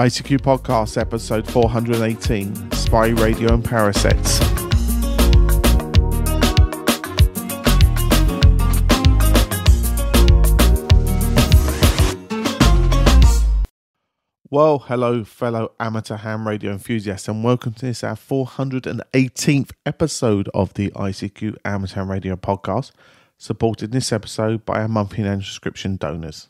ICQ Podcast, episode 418 Spy Radio and Parasets. Well, hello, fellow amateur ham radio enthusiasts, and welcome to this, our 418th episode of the ICQ Amateur Ham Radio Podcast, supported in this episode by our monthly and subscription donors.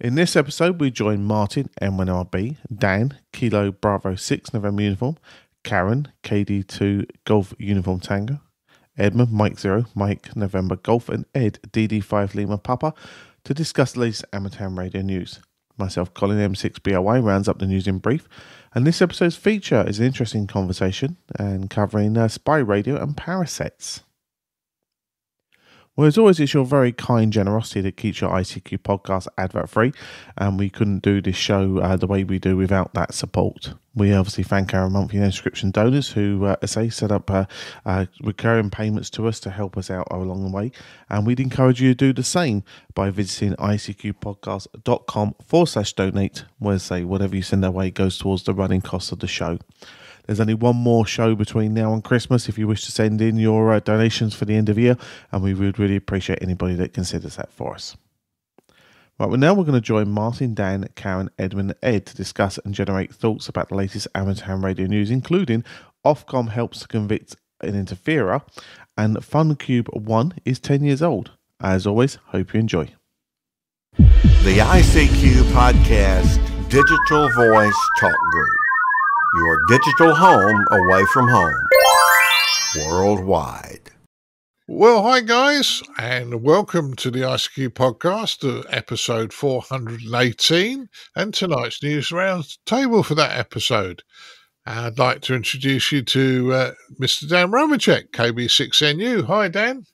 In this episode, we join Martin, M1RB, Dan, Kilo Bravo 6 November Uniform, Caryn, KD2 Golf Uniform Tango, Edmund, Mike Zero, Mike November Golf, and Ed, DD5 Lima Papa, to discuss the latest amateur radio news. Myself, Colin M6BOY, rounds up the news in brief, and this episode's feature is an interesting conversation and covering uh, spy radio and parasets. Well, as always, it's your very kind generosity that keeps your ICQ podcast advert free, and we couldn't do this show uh, the way we do without that support. We obviously thank our monthly subscription donors who, uh, as they set up uh, uh, recurring payments to us to help us out along the way, and we'd encourage you to do the same by visiting icqpodcast.com forward slash donate, where say whatever you send our way goes towards the running costs of the show. There's only one more show between now and Christmas if you wish to send in your uh, donations for the end of year, and we would really appreciate anybody that considers that for us. Right, well, now we're going to join Martin, Dan, Caryn, Edmund, Ed to discuss and generate thoughts about the latest amateur radio news, including Ofcom helps to convict an interferer, and FunCube 1 is 10 years old. As always, hope you enjoy. The ICQ Podcast Digital Voice Talk Group your digital home away from home worldwide. Well, hi guys, and welcome to the ICQ podcast, uh, episode 418, and tonight's news round table for that episode. I'd like to introduce you to uh, Mr. Dan Romanchik, KB6NU. Hi, Dan.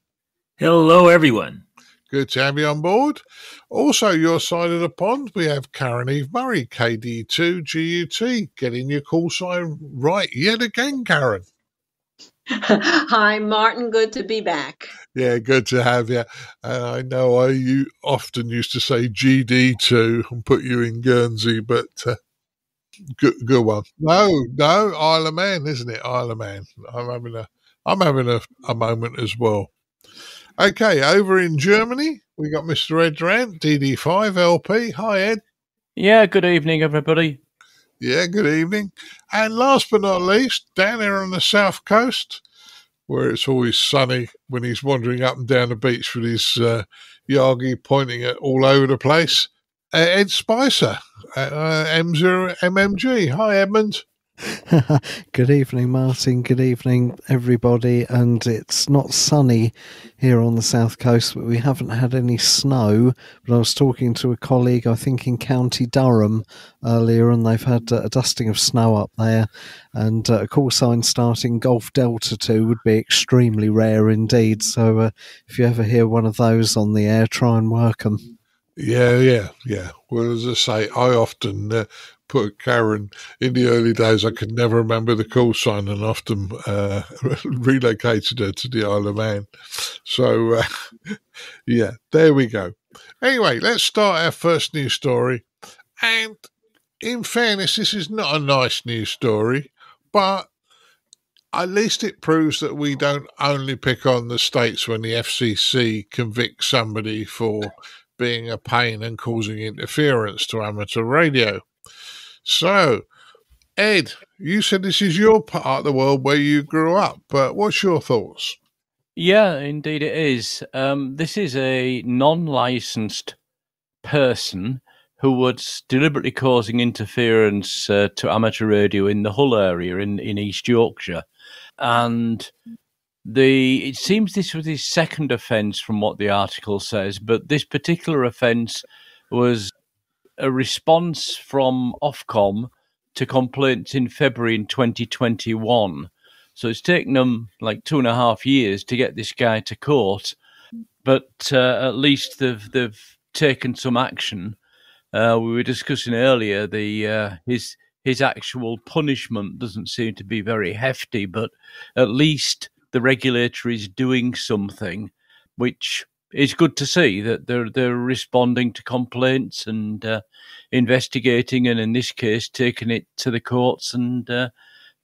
Hello, everyone. Good to have you on board. Also, your side of the pond, we have Caryn Eve Murray, KD2GUT, getting your call sign right yet again, Caryn. Hi, Martin. Good to be back. Yeah, good to have you. And I know I you often used to say GD2 and put you in Guernsey, but uh, good, good one. No, no, Isle of Man, isn't it? Isle of Man. I'm having a, I'm having a, a moment as well. Okay, over in Germany, we got Mr. Ed Durrant, DD5 LP. Hi, Ed. Yeah, good evening, everybody. Yeah, good evening. And last but not least, down here on the south coast, where it's always sunny when he's wandering up and down the beach with his uh, Yagi pointing at all over the place, uh, Ed Spicer, uh, M0 MMG. Hi, Edmund. Good evening, Martin. Good evening, everybody. And it's not sunny here on the south coast, but we haven't had any snow. But I was talking to a colleague, I think in County Durham earlier, and they've had a dusting of snow up there. And uh, a call sign starting Golf Delta 2 would be extremely rare indeed. So uh, if you ever hear one of those on the air, try and work them. Yeah, yeah, yeah. Well, as I say, I often uh, put Caryn in the early days. I could never remember the call sign and often uh, relocated her to the Isle of Man. So, uh, yeah, there we go. Anyway, let's start our first news story. And in fairness, this is not a nice news story, but at least it proves that we don't only pick on the states when the FCC convicts somebody for being a pain and causing interference to amateur radio. So, Ed, you said this is your part of the world where you grew up, but what's your thoughts? Yeah, indeed it is. Um, this is a non licensed person who was deliberately causing interference uh, to amateur radio in the Hull area in, in East Yorkshire. And the it seems this was his second offence from what the article says, but this particular offence was a response from Ofcom to complaints in February in 2021. So it's taken them like two and a half years to get this guy to court, but uh, at least they've they've taken some action. Uh, we were discussing earlier the uh, his his actual punishment doesn't seem to be very hefty, but at least the regulator is doing something, which it's good to see that they're they're responding to complaints and uh, investigating, and in this case, taking it to the courts and uh,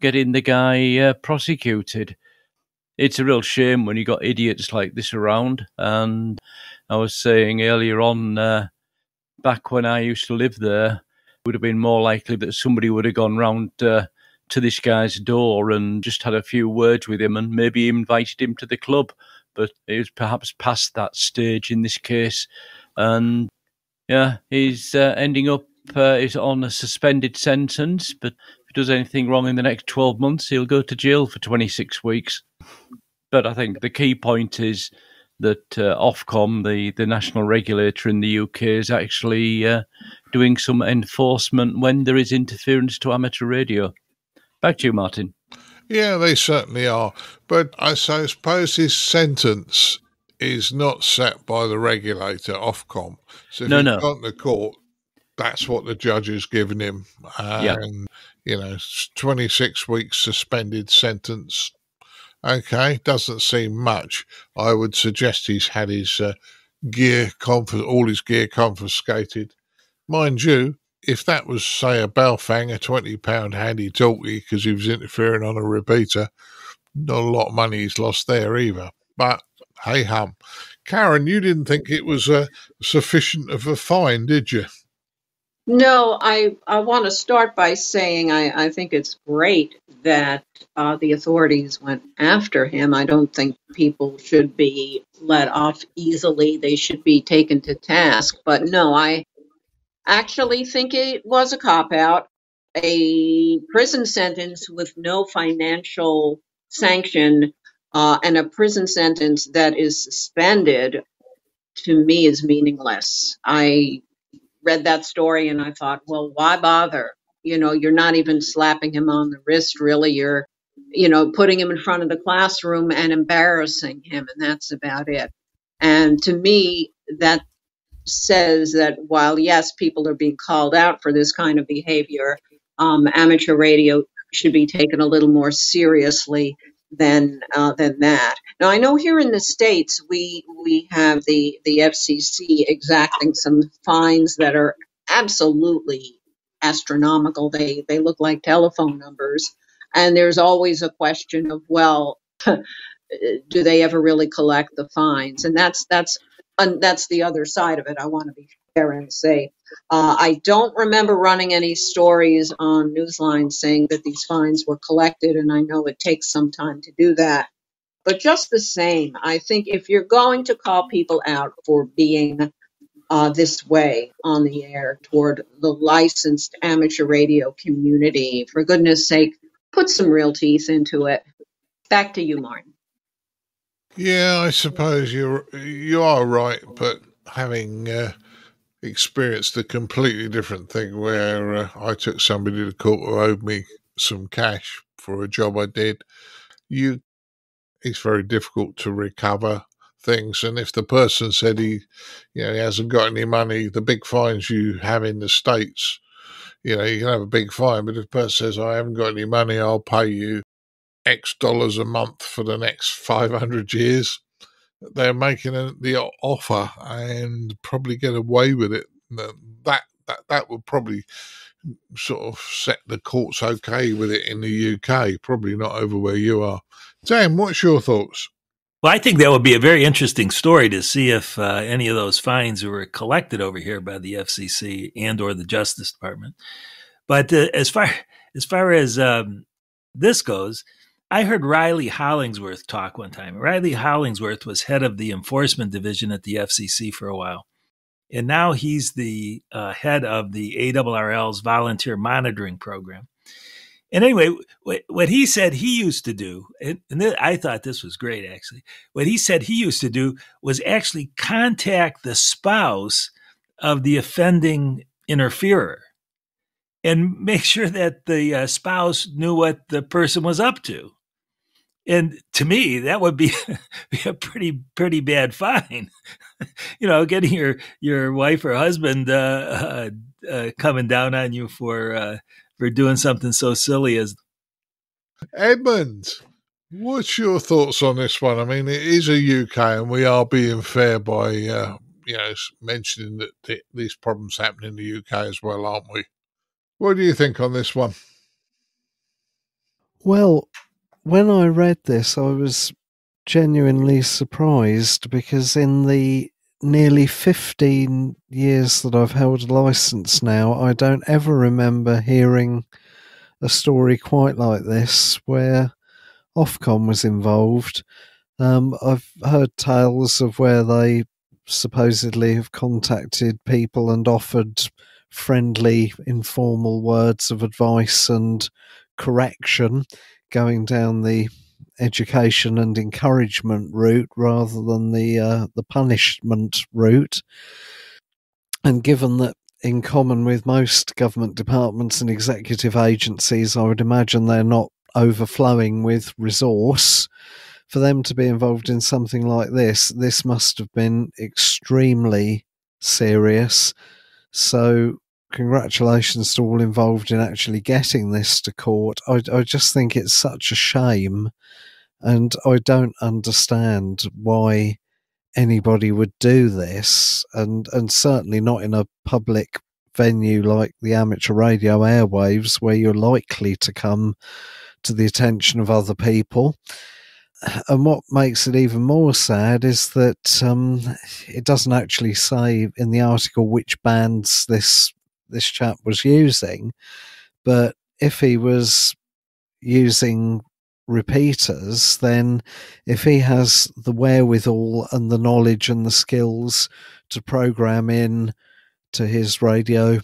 getting the guy uh, prosecuted. It's a real shame when you got idiots like this around. And I was saying earlier on, uh, back when I used to live there, it would have been more likely that somebody would have gone round uh, to this guy's door and just had a few words with him and maybe invited him to the club. But it was perhaps past that stage in this case. And yeah, he's uh, ending up uh, is on a suspended sentence, but if he does anything wrong in the next 12 months, he'll go to jail for 26 weeks. But I think the key point is that uh, Ofcom, the, the national regulator in the UK, is actually uh, doing some enforcement when there is interference to amateur radio. Back to you, Martin. Yeah, they certainly are. But I suppose his sentence is not set by the regulator, Ofcom. So if No, he's no. gone to court, that's what the judge has given him. And, Yeah. you know, 26 weeks suspended sentence. Okay, doesn't seem much. I would suggest he's had his uh, gear, conf- all his gear confiscated. Mind you, if that was, say, a Baofeng, a £20 handy talkie because he was interfering on a repeater, not a lot of money he's lost there either. But hey hum. Caryn, you didn't think it was uh, sufficient of a fine, did you? No, I, I want to start by saying I, I think it's great that uh, the authorities went after him. I don't think people should be let off easily. They should be taken to task. But no, I actually think it was a cop out. A prison sentence with no financial sanction uh, and a prison sentence that is suspended to me is meaningless. I read that story and I thought, well, why bother? You know, you're not even slapping him on the wrist, really. You're, you know, putting him in front of the classroom and embarrassing him, and that's about it. And to me, that says that while, yes, people are being called out for this kind of behavior, um, amateur radio should be taken a little more seriously than uh, than that. Now, I know here in the states we we have the the FCC exacting some fines that are absolutely astronomical. They they look like telephone numbers, and there's always a question of well, do they ever really collect the fines? And that's that's and that's the other side of it. I want to be fair and say uh, I don't remember running any stories on Newsline saying that these fines were collected, and I know it takes some time to do that. But just the same, I think if you're going to call people out for being uh, this way on the air toward the licensed amateur radio community, for goodness sake, put some real teeth into it. Back to you, Martin. Yeah, I suppose you're you are right, but having uh, experienced a completely different thing where uh, I took somebody to court who owed me some cash for a job I did, you it's very difficult to recover things. And if the person said he, you know, he hasn't got any money, the big fines you have in the states, you know, you can have a big fine, but if the person says I haven't got any money, I'll pay you X dollars a month for the next 500 years, they're making the offer and probably get away with it. That, that that would probably sort of set the courts okay with it in the UK, probably not over where you are. Dan, what's your thoughts? Well, I think that would be a very interesting story to see if uh, any of those fines were collected over here by the FCC and or the Justice Department. But uh, as far as far as um, this goes, I heard Riley Hollingsworth talk one time. Riley Hollingsworth was head of the enforcement division at the FCC for a while. And now he's the uh, head of the ARRL's volunteer monitoring program. And anyway, what, he said he used to do, and, and I thought this was great actually. What he said he used to do was actually contact the spouse of the offending interferer and make sure that the uh, spouse knew what the person was up to. And to me, that would be, be a pretty pretty bad fine. you know, getting your your wife or husband uh, uh, uh, coming down on you for uh, for doing something so silly as Edmund, What's your thoughts on this one? I mean, it is a UK, and we are being fair by uh, you know mentioning that th- these problems happen in the UK as well, aren't we? What do you think on this one? Well, when I read this, I was genuinely surprised because in the nearly 15 years that I've held a license now, I don't ever remember hearing a story quite like this where Ofcom was involved. Um, I've heard tales of where they supposedly have contacted people and offered friendly, informal words of advice and correction going down the education and encouragement route rather than the uh, the punishment route. And given that, in common with most government departments and executive agencies, I would imagine they're not overflowing with resource. For them to be involved in something like this, this must have been extremely serious. So, congratulations to all involved in actually getting this to court. I, I just think it's such a shame, and I don't understand why anybody would do this, and and certainly not in a public venue like the amateur radio airwaves, where you're likely to come to the attention of other people. And what makes it even more sad is that um, it doesn't actually say in the article which bands this this chap was using. But if he was using repeaters, then if he has the wherewithal and the knowledge and the skills to program in to his radio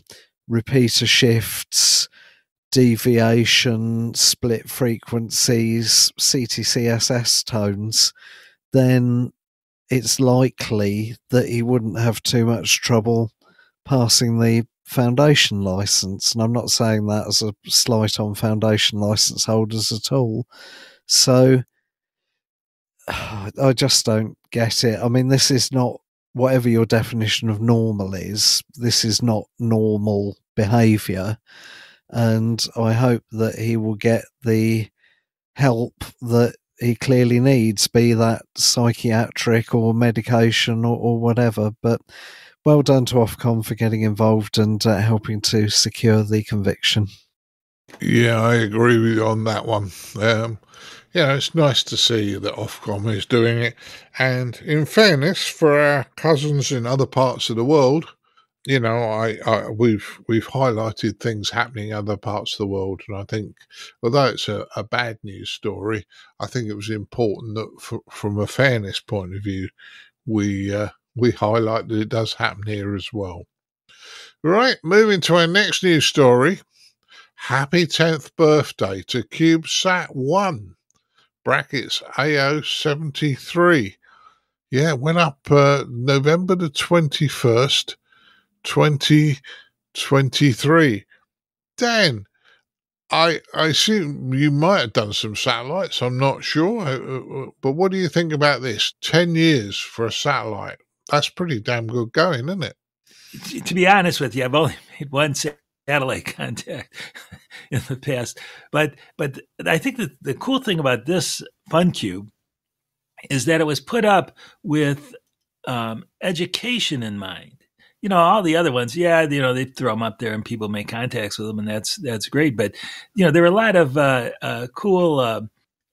repeater shifts, deviation, split frequencies, CTCSS tones, then it's likely that he wouldn't have too much trouble passing the foundation license. And I'm not saying that as a slight on foundation license holders at all. So I just don't get it. I mean, this is not whatever your definition of normal is, this is not normal behavior. And I hope that he will get the help that he clearly needs, be that psychiatric or medication or, or whatever. But well done to Ofcom for getting involved and uh, helping to secure the conviction. Yeah, I agree with you on that one. Um, yeah, it's nice to see that Ofcom is doing it. And in fairness, for our cousins in other parts of the world, you know, I, I, we've we've highlighted things happening in other parts of the world, and I think, although it's a, a bad news story, I think it was important that, for, from a fairness point of view, we uh, we highlight that it does happen here as well. Right, moving to our next news story. Happy 10th birthday to CubeSat 1, brackets AO73. Yeah, went up uh, November the 21st, 2023. Dan, I I assume you might have done some satellites. I'm not sure, uh, uh, but what do you think about this? Ten years for a satellite that's pretty damn good going, isn't it? To be honest with you, I've only made one satellite contact in the past, but but I think that the cool thing about this FunCube is that it was put up with um, education in mind. You know, all the other ones, yeah, you know, they throw them up there and people make contacts with them, and that's that's great. But you know, there were a lot of uh, uh, cool uh,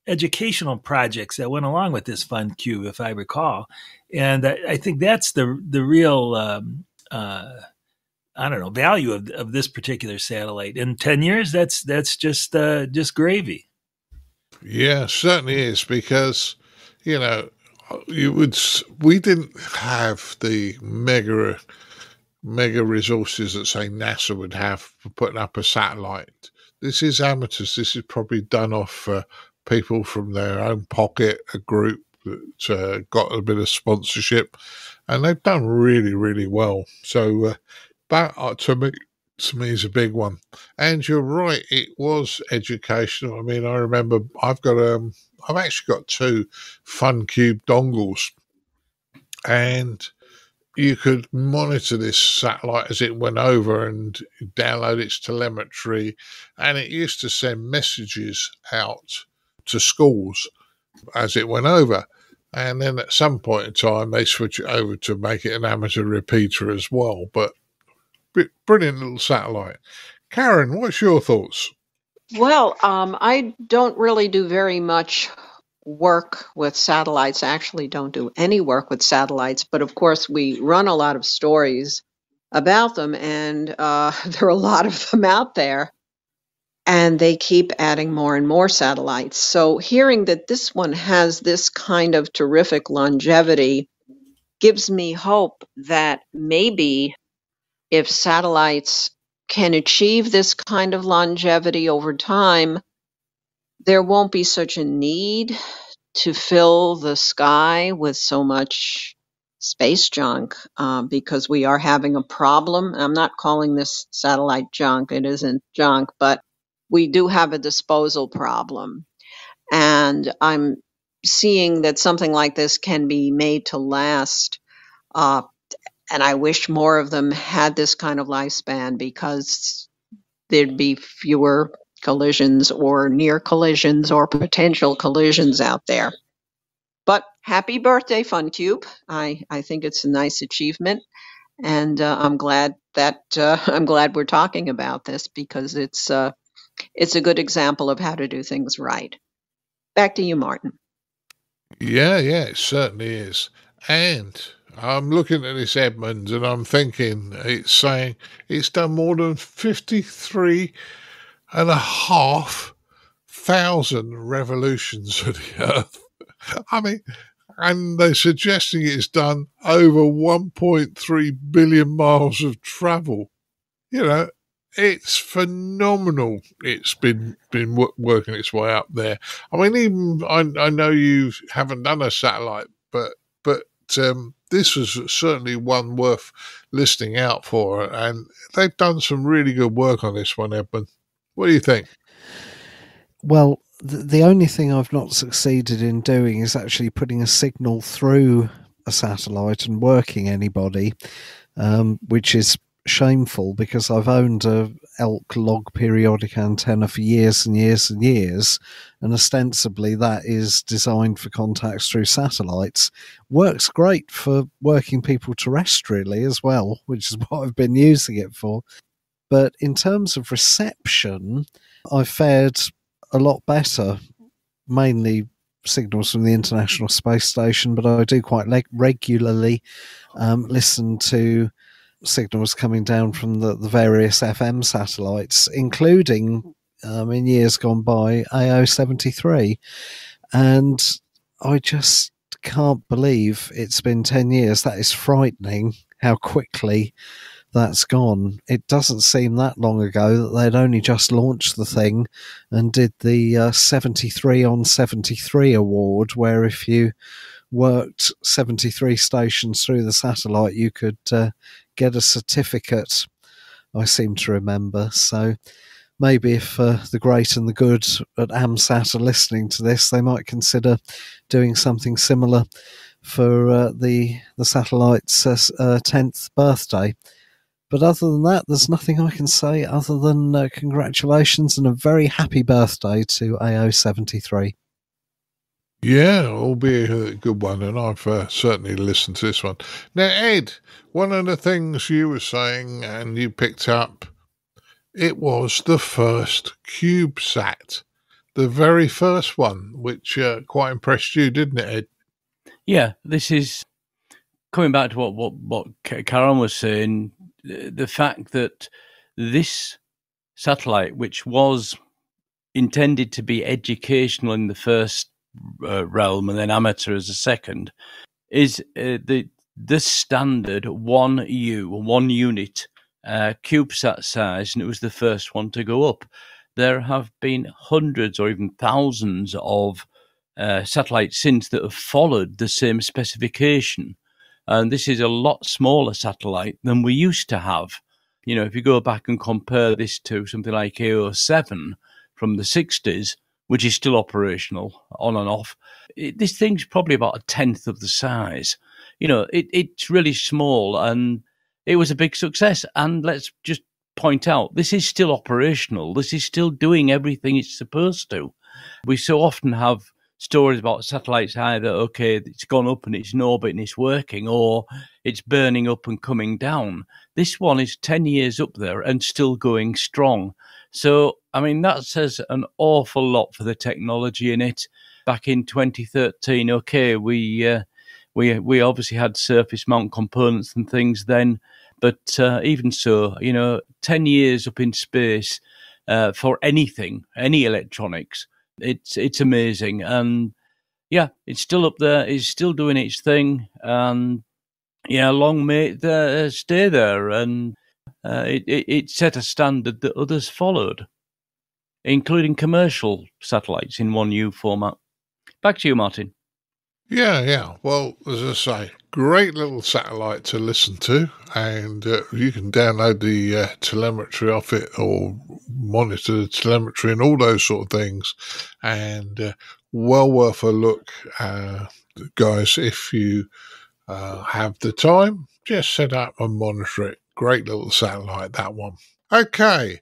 educational projects that went along with this FunCube, if I recall and I, I think that's the the real um, uh, I don't know value of of this particular satellite. In ten years, that's that's just uh, just gravy. Yeah, certainly is because you know you would we didn't have the mega mega resources that say NASA would have for putting up a satellite. This is amateurs. This is probably done off for people from their own pocket, a group that uh, got a bit of sponsorship, and they've done really, really well. So uh, that uh, to me, to me is a big one. And you're right, it was educational. I mean, I remember I've got um, I've actually got two FunCube dongles, and you could monitor this satellite as it went over and download its telemetry, and it used to send messages out to schools as it went over. And then at some point in time, they switch it over to make it an amateur repeater as well. But brilliant little satellite. Caryn, what's your thoughts? Well, um, I don't really do very much work with satellites. I actually don't do any work with satellites, but of course, we run a lot of stories about them, and uh, there are a lot of them out there and they keep adding more and more satellites. So, hearing that this one has this kind of terrific longevity gives me hope that maybe if satellites can achieve this kind of longevity over time, there won't be such a need to fill the sky with so much space junk uh, because we are having a problem. I'm not calling this satellite junk, it isn't junk, but we do have a disposal problem. And I'm seeing that something like this can be made to last. Uh, and I wish more of them had this kind of lifespan because there'd be fewer collisions or near collisions or potential collisions out there. But happy birthday, FunCube. I, I think it's a nice achievement. And uh, I'm glad that uh, I'm glad we're talking about this because it's uh, it's a good example of how to do things right. Back to you, Martin. Yeah, yeah, it certainly is. And I'm looking at this Edmunds and I'm thinking it's saying it's done more than 53 and a half thousand revolutions of the Earth. I mean, and they're suggesting it's done over 1.3 billion miles of travel. You know, it's phenomenal. It's been been w- working its way up there. I mean, even I, I know you haven't done a satellite, but but um, this was certainly one worth listening out for, and they've done some really good work on this one, Edmund. What do you think? Well, the, the only thing I've not succeeded in doing is actually putting a signal through a satellite and working anybody, um, which is shameful because I've owned a elk log periodic antenna for years and years and years, and ostensibly that is designed for contacts through satellites. Works great for working people terrestrially as well, which is what I've been using it for. But in terms of reception, I've fared a lot better, mainly signals from the International Space Station, but I do quite le- regularly um, listen to signals coming down from the, the various FM satellites, including um, in years gone by AO 73. And I just can't believe it's been 10 years. That is frightening how quickly that's gone. It doesn't seem that long ago that they'd only just launched the thing and did the uh, 73 on 73 award, where if you worked 73 stations through the satellite, you could uh, get a certificate. I seem to remember. So maybe if uh, the great and the good at AMSAT are listening to this, they might consider doing something similar for uh, the the satellite's uh, uh tenth birthday. But other than that, there's nothing I can say other than uh, congratulations and a very happy birthday to AO73. Yeah, it'll be a good one, and I've uh, certainly listened to this one. Now, Ed, one of the things you were saying and you picked up, it was the first CubeSat, the very first one, which uh, quite impressed you, didn't it, Ed? Yeah, this is coming back to what what what Caryn was saying. The fact that this satellite, which was intended to be educational in the first uh, realm and then amateur as a second, is uh, the the standard one U, one unit uh, CubeSat size, and it was the first one to go up. There have been hundreds or even thousands of uh, satellites since that have followed the same specification. And this is a lot smaller satellite than we used to have. You know, if you go back and compare this to something like AO7 from the 60s, which is still operational on and off. It, this thing's probably about a tenth of the size. You know, it, it's really small and it was a big success. And let's just point out this is still operational. This is still doing everything it's supposed to. We so often have stories about satellites either okay it's gone up and it's in orbit and it's working or it's burning up and coming down this one is 10 years up there and still going strong so i mean that says an awful lot for the technology in it back in 2013 okay we uh, we we obviously had surface mount components and things then but uh, even so you know 10 years up in space uh, for anything any electronics it's it's amazing, and yeah, it's still up there. It's still doing its thing, and yeah, long may it uh, stay there. And uh, it, it it set a standard that others followed, including commercial satellites in one U format. Back to you, Martin. Yeah, yeah. Well, as I say, great little satellite to listen to, and uh, you can download the uh, telemetry off it or monitor the telemetry and all those sort of things, and uh, well worth a look, uh, guys. If you uh, have the time, just set up and monitor it. Great little satellite, that one. Okay,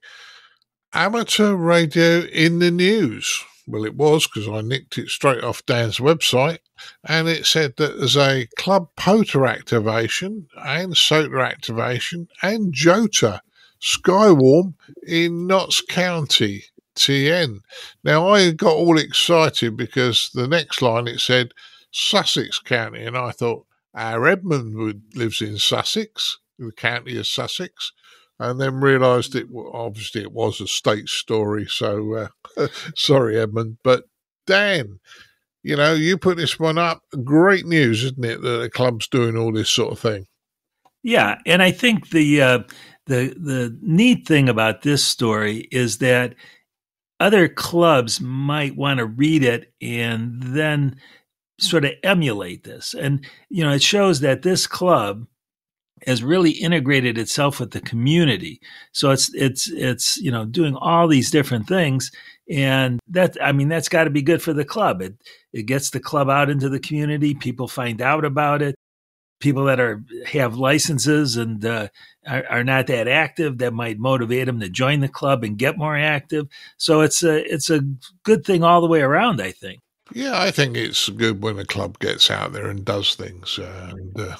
amateur radio in the news. Well, it was because I nicked it straight off Dan's website, and it said that there's a Club POTA activation and SOTA activation and JOTA Skywarn in Knox County, TN. Now, I got all excited because the next line it said Sussex County, and I thought our Edmund lives in Sussex, the county of Sussex and then realised it obviously it was a state story. So uh, sorry, Edmund, but Dan, you know, you put this one up. Great news, isn't it, that the club's doing all this sort of thing? Yeah, and I think the uh, the the neat thing about this story is that other clubs might want to read it and then sort of emulate this, and you know, it shows that this club has really integrated itself with the community. So it's it's it's you know doing all these different things, and that I mean that's got to be good for the club. It it gets the club out into the community. People find out about it. People that are have licenses and uh, are, are, not that active that might motivate them to join the club and get more active. So it's a it's a good thing all the way around. I think. Yeah, I think it's good when a club gets out there and does things. And uh,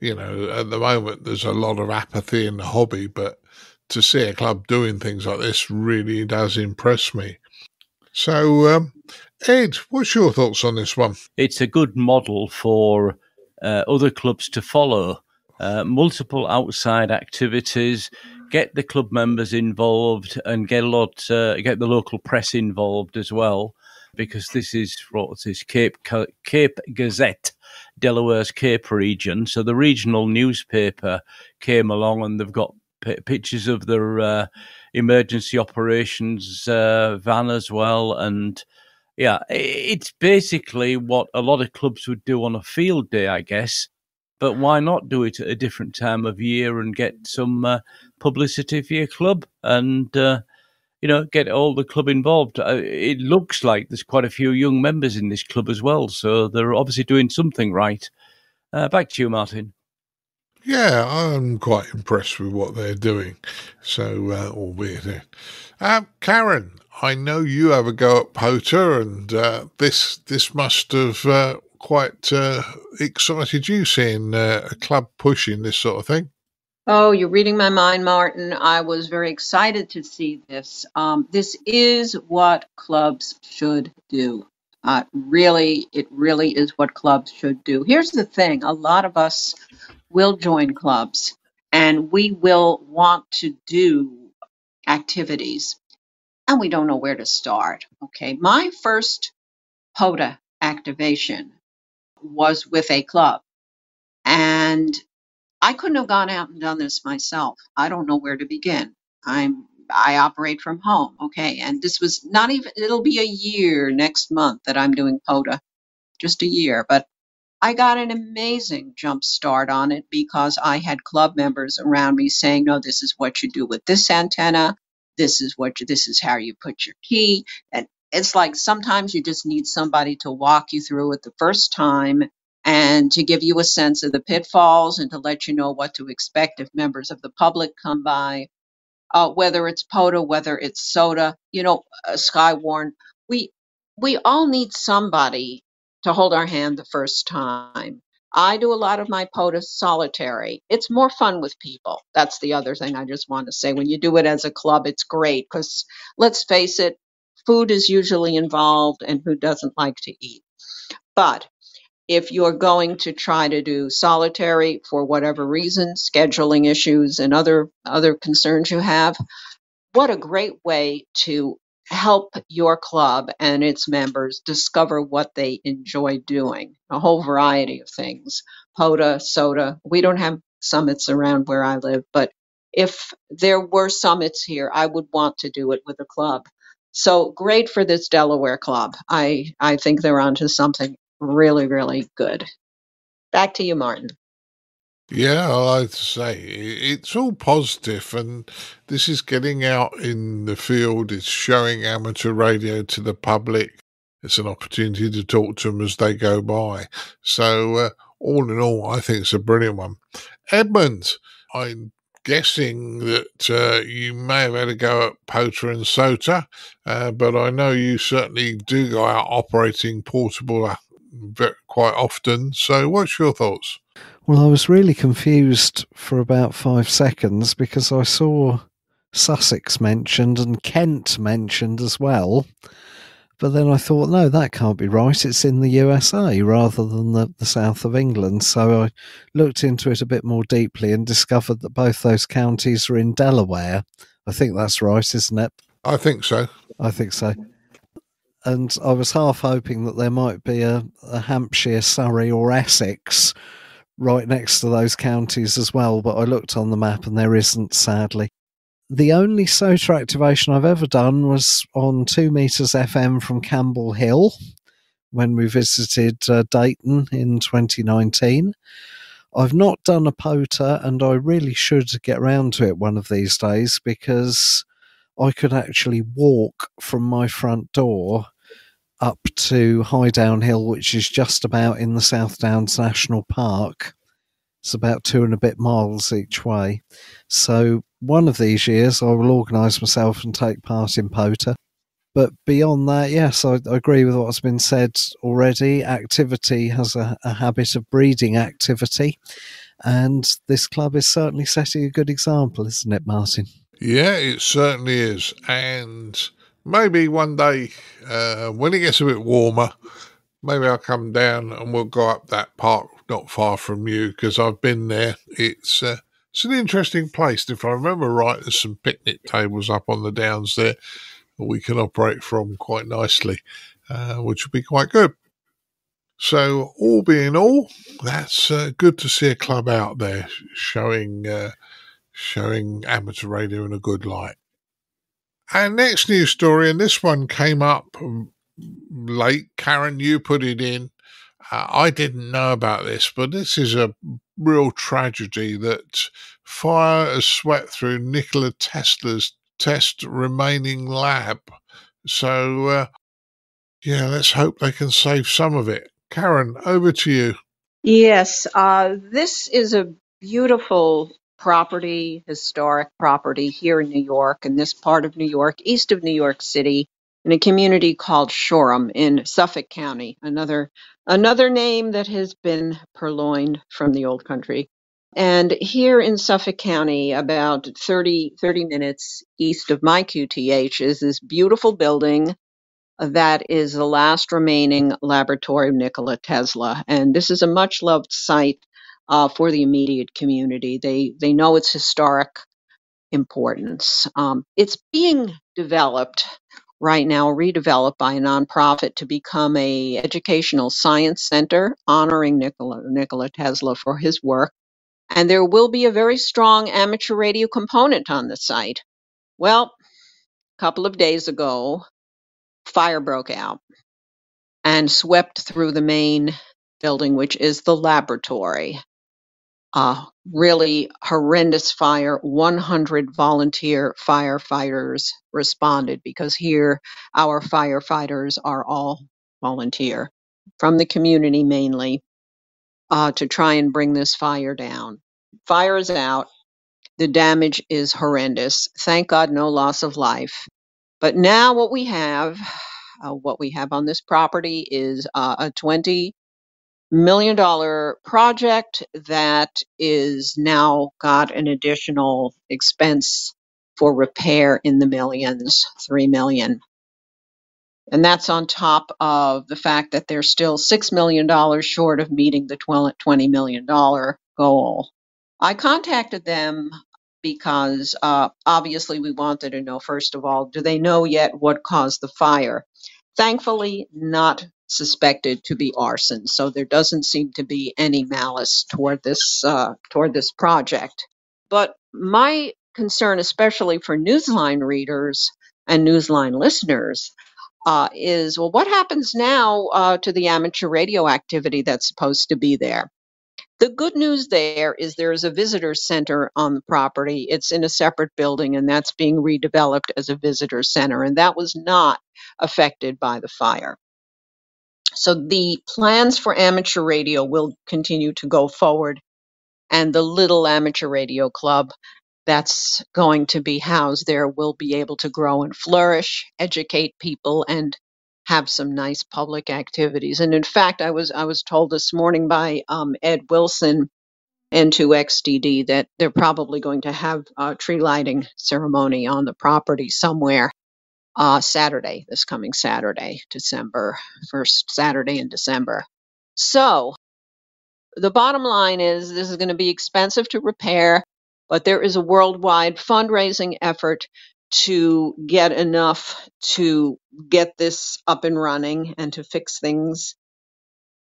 you know, at the moment there's a lot of apathy in the hobby, but to see a club doing things like this really does impress me. So, um, Ed, what's your thoughts on this one? It's a good model for uh, other clubs to follow. Uh, multiple outside activities, get the club members involved, and get a lot, uh, get the local press involved as well, because this is what is Cape Cape Gazette Delaware's Cape region. So the regional newspaper came along and they've got p- pictures of their uh, emergency operations uh, van as well. And yeah, it's basically what a lot of clubs would do on a field day, I guess. But why not do it at a different time of year and get some uh, publicity for your club? And uh, you know, get all the club involved. Uh, it looks like there's quite a few young members in this club as well, so they're obviously doing something right. Uh, back to you, Martin. Yeah, I'm quite impressed with what they're doing. So, uh, albeit, um, Caryn, I know you have a go at POTA, and uh, this this must have uh, quite uh, excited you seeing a club pushing this sort of thing. Oh, you're reading my mind, Martin. I was very excited to see this. Um, this is what clubs should do. Uh, really, it really is what clubs should do. Here's the thing a lot of us will join clubs and we will want to do activities and we don't know where to start. Okay. My first POTA activation was with a club. And I couldn't have gone out and done this myself. I don't know where to begin. I'm I operate from home, okay, and this was not even it'll be a year next month that I'm doing POTA, just a year, but I got an amazing jump start on it because I had club members around me saying, "No, this is what you do with this antenna. This is what you, this is how you put your key." And it's like sometimes you just need somebody to walk you through it the first time and to give you a sense of the pitfalls and to let you know what to expect if members of the public come by. Uh, whether it's POTA, whether it's SOTA, you know, uh, Skywarn, we we all need somebody to hold our hand the first time. I do a lot of my POTUS solitary. It's more fun with people. That's the other thing I just want to say. When you do it as a club, it's great because let's face it, food is usually involved, and who doesn't like to eat? But if you're going to try to do solitary for whatever reason, scheduling issues and other other concerns you have, what a great way to help your club and its members discover what they enjoy doing. A whole variety of things. POTA, SOTA. We don't have summits around where I live, but if there were summits here, I would want to do it with a club. So great for this Delaware club. I, I think they're onto something really, really good. Back to you, Martin. Yeah, I'd say it's all positive, and this is getting out in the field. It's showing amateur radio to the public. It's an opportunity to talk to them as they go by. So, uh, all in all, I think it's a brilliant one. Edmund, I'm guessing that uh, you may have had a go at POTA and SOTA, uh, but I know you certainly do go out operating portable uh, quite often. So, what's your thoughts? Well, I was really confused for about five seconds because I saw Sussex mentioned and Kent mentioned as well. But then I thought, no, that can't be right. It's in the USA rather than the, the south of England. So I looked into it a bit more deeply and discovered that both those counties are in Delaware. I think that's right, isn't it? I think so. I think so. And I was half hoping that there might be a, a Hampshire, Surrey, or Essex right next to those counties as well, but I looked on the map and there isn't, sadly. The only SOTA activation I've ever done was on 2 meters FM from Campbell Hill when we visited uh, Dayton in 2019. I've not done a POTA and I really should get around to it one of these days because I could actually walk from my front door up to Highdown Hill, which is just about in the South Downs National Park. It's about two and a bit miles each way. So one of these years I will organise myself and take part in POTA. But beyond that, yes, I, I, agree with what's been said already. Activity has a, a habit of breeding activity. And this club is certainly setting a good example, isn't it, Martin? Yeah, it certainly is. And maybe one day uh, when it gets a bit warmer, maybe I'll come down and we'll go up that park not far from you because I've been there. It's uh, it's an interesting place. If I remember right, there's some picnic tables up on the downs there that we can operate from quite nicely, uh, which would be quite good. So, all being all, that's uh, good to see a club out there showing uh, showing amateur radio in a good light. Our next news story, and this one came up late. Caryn, you put it in. Uh, I didn't know about this, but this is a real tragedy that fire has swept through Nikola Tesla's test remaining lab. So, uh, yeah, let's hope they can save some of it. Caryn, over to you. Yes, uh, this is a beautiful property, historic property here in New York, in this part of New York, east of New York City, in a community called Shoreham in Suffolk County, another another name that has been purloined from the old country. And here in Suffolk County, about 30, 30 minutes east of my QTH, is this beautiful building that is the last remaining laboratory of Nikola Tesla. And this is a much loved site uh, for the immediate community. They, they know its historic importance. Um, it's being developed right now redeveloped by a nonprofit to become a educational science center honoring Nikola, Nikola Tesla for his work. And there will be a very strong amateur radio component on the site. Well, a couple of days ago, fire broke out and swept through the main building, which is the laboratory uh, really horrendous fire. 100 volunteer firefighters responded because here our firefighters are all volunteer from the community mainly uh, to try and bring this fire down. Fire is out. The damage is horrendous. Thank God, no loss of life. But now what we have Uh, what we have on this property is uh, a 20 million dollar project that is now got an additional expense for repair in the millions, 3 million. And that's on top of the fact that they're still $6 million short of meeting the $20 million goal. I contacted them because uh, obviously we wanted to know, first of all, do they know yet what caused the fire? Thankfully, not suspected to be arson, so there doesn't seem to be any malice toward this uh, toward this project. But my concern, especially for Newsline readers and Newsline listeners, uh, is well, what happens now uh, to the amateur radio activity that's supposed to be there? The good news there is there is a visitor center on the property. It's in a separate building and that's being redeveloped as a visitor center, and that was not affected by the fire. So the plans for amateur radio will continue to go forward, and the little amateur radio club that's going to be housed there will be able to grow and flourish, educate people, and have some nice public activities. And in fact, I was I was told this morning by um, Ed Wilson, N2XDD, that they're probably going to have a tree lighting ceremony on the property somewhere uh, Saturday, this coming Saturday, December first Saturday in December. So the bottom line is this is going to be expensive to repair, but there is a worldwide fundraising effort to get enough to get this up and running and to fix things.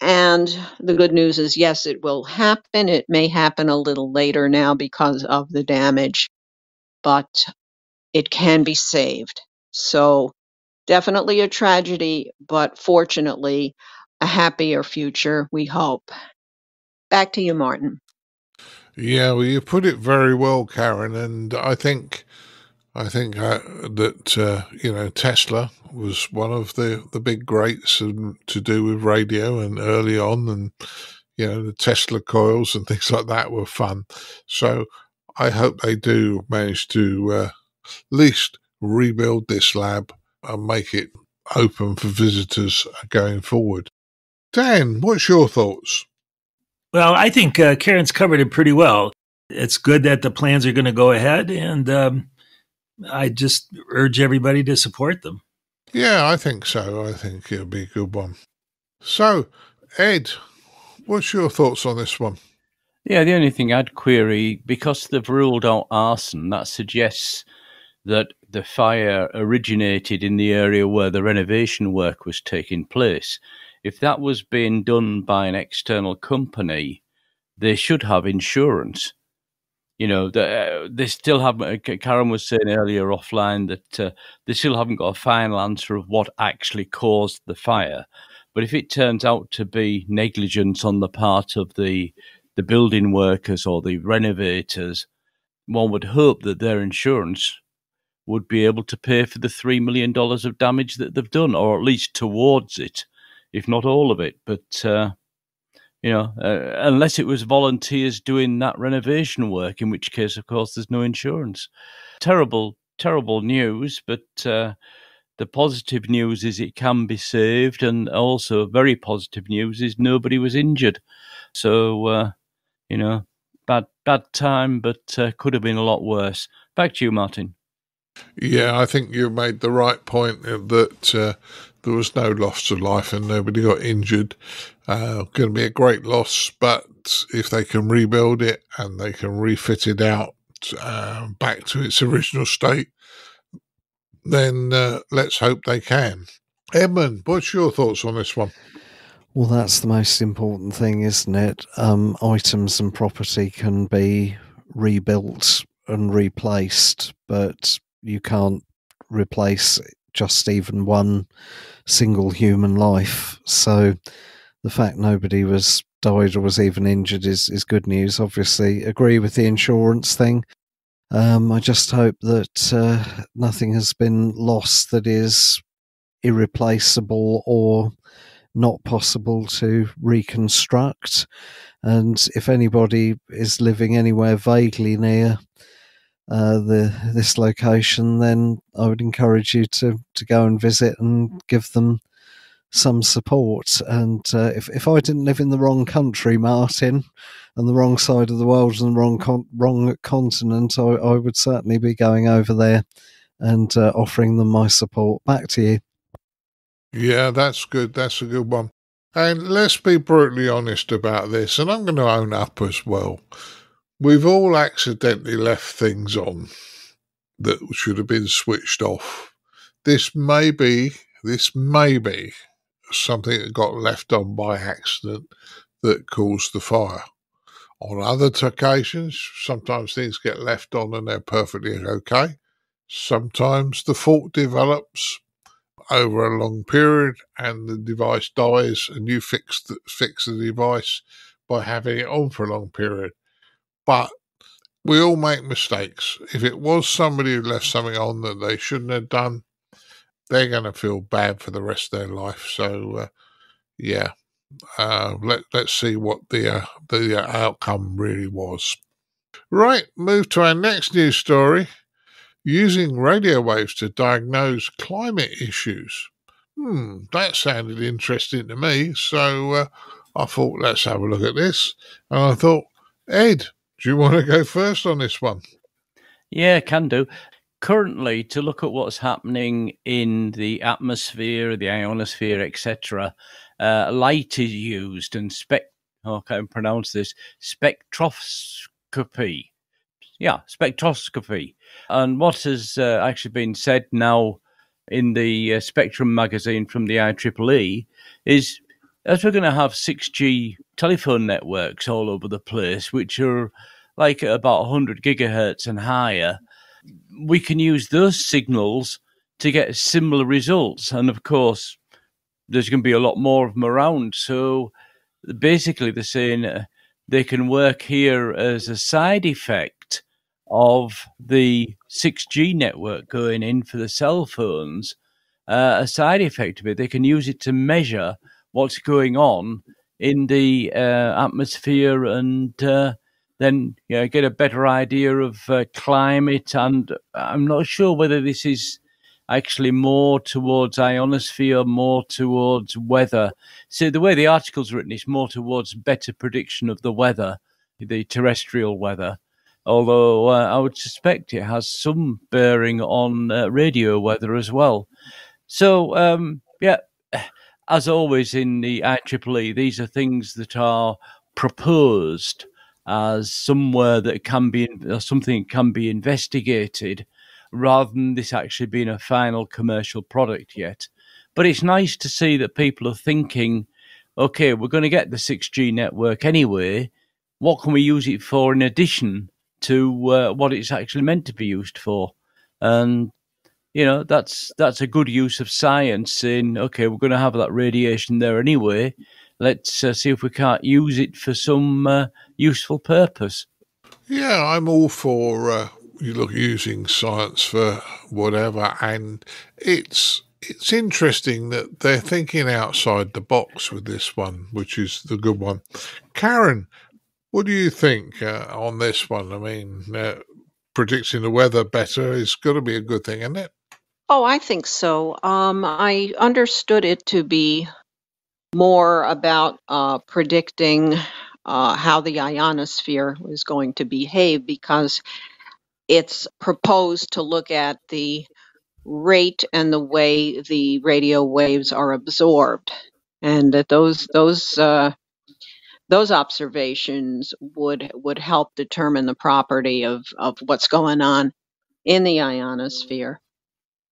And the good news is, yes, it will happen. It may happen a little later now because of the damage, but it can be saved. So, definitely a tragedy, but fortunately, a happier future, we hope. Back to you, Martin. Yeah, well, you put it very well, Caryn, and I think I think uh, that uh, you know Tesla was one of the the big greats and to do with radio and early on, and you know the Tesla coils and things like that were fun. So I hope they do manage to uh, at least rebuild this lab and make it open for visitors going forward. Dan, what's your thoughts? Well, I think uh, Caryn's covered it pretty well. It's good that the plans are going to go ahead, and um, I just urge everybody to support them. Yeah, I think so. I think it'll be a good one. So, Ed, what's your thoughts on this one? Yeah, the only thing I'd query because they've ruled out arson, that suggests that the fire originated in the area where the renovation work was taking place. If that was being done by an external company, they should have insurance. You know, the, uh, they still haven't. Uh, Caryn was saying earlier offline that uh, they still haven't got a final answer of what actually caused the fire. But if it turns out to be negligence on the part of the the building workers or the renovators, one would hope that their insurance would be able to pay for the $3 million of damage that they've done, or at least towards it, if not all of it. But, uh, you know, uh, unless it was volunteers doing that renovation work, in which case, of course, there's no insurance. Terrible, terrible news, but uh, the positive news is it can be saved, and also very positive news is nobody was injured. So, uh, you know, bad bad time, but uh, could have been a lot worse. Back to you, Martin. Yeah, I think you made the right point that uh, there was no loss of life and nobody got injured. Uh, going to be a great loss, but if they can rebuild it and they can refit it out uh, back to its original state, then uh, let's hope they can. Edmund, what's your thoughts on this one? Well, that's the most important thing, isn't it? Um, items and property can be rebuilt and replaced, but you can't replace just even one single human life. So the fact nobody was died or was even injured is, is good news. Obviously, agree with the insurance thing. Um, I just hope that uh, nothing has been lost that is irreplaceable or not possible to reconstruct. And if anybody is living anywhere vaguely near uh, the this location, then I would encourage you to to go and visit and give them some support. And uh, if if I didn't live in the wrong country, Martin, and the wrong side of the world and the wrong con- wrong continent, I, I would certainly be going over there and uh, offering them my support. Back to you. Yeah, that's good. That's a good one. And let's be brutally honest about this, and I'm going to own up as well. We've all accidentally left things on that should have been switched off. This may be, this may be something that got left on by accident that caused the fire. On other occasions, sometimes things get left on and they're perfectly okay. Sometimes the fault develops over a long period and the device dies and you fix the, fix the device by having it on for a long period. But we all make mistakes. If it was somebody who left something on that they shouldn't have done, they're going to feel bad for the rest of their life. So, uh, yeah, uh, let let's see what the uh, the outcome really was. Right, move to our next news story. Using radio waves to diagnose climate issues. Hmm, that sounded interesting to me. So uh, I thought, let's have a look at this. And I thought, Ed, do you want to go first on this one? Yeah, can do. Currently, to look at what's happening in the atmosphere, the ionosphere, etc., uh, light is used and spec. Oh, I can't pronounce this. Spectroscopy. Yeah, spectroscopy. And what has uh, actually been said now in the uh, Spectrum magazine from the IEEE is as we're going to have 6G telephone networks all over the place, which are like at about 100 gigahertz and higher, we can use those signals to get similar results. And of course, there's going to be a lot more of them around. So basically, they're saying uh, they can work here as a side effect of the 6G network going in for the cell phones. Uh, a side effect of it, they can use it to measure what's going on in the uh, atmosphere and uh, then you know, get a better idea of uh, climate. And I'm not sure whether this is actually more towards ionosphere, more towards weather. So the way the article's written is more towards better prediction of the weather, the terrestrial weather. Although uh, I would suspect it has some bearing on uh, radio weather as well. So um, yeah, as always in the IEEE, these are things that are proposed as somewhere that can be something can be investigated rather than this actually being a final commercial product yet. But it's nice to see that people are thinking, okay, we're going to get the 6G network anyway. What can we use it for in addition to uh, what it's actually meant to be used for? And you know that's that's a good use of science in okay we're going to have that radiation there anyway. Let's uh, see if we can't use it for some uh, useful purpose. Yeah i'm all for uh, you look using science for whatever and it's it's interesting that they're thinking outside the box with this one which is the good one. Caryn what do you think uh, on this one? I mean uh, predicting the weather better is going to be a good thing isn't it Oh, I think so. Um, I understood it to be more about uh, predicting uh, how the ionosphere was going to behave because it's proposed to look at the rate and the way the radio waves are absorbed, and that those those uh, those observations would would help determine the property of of what's going on in the ionosphere.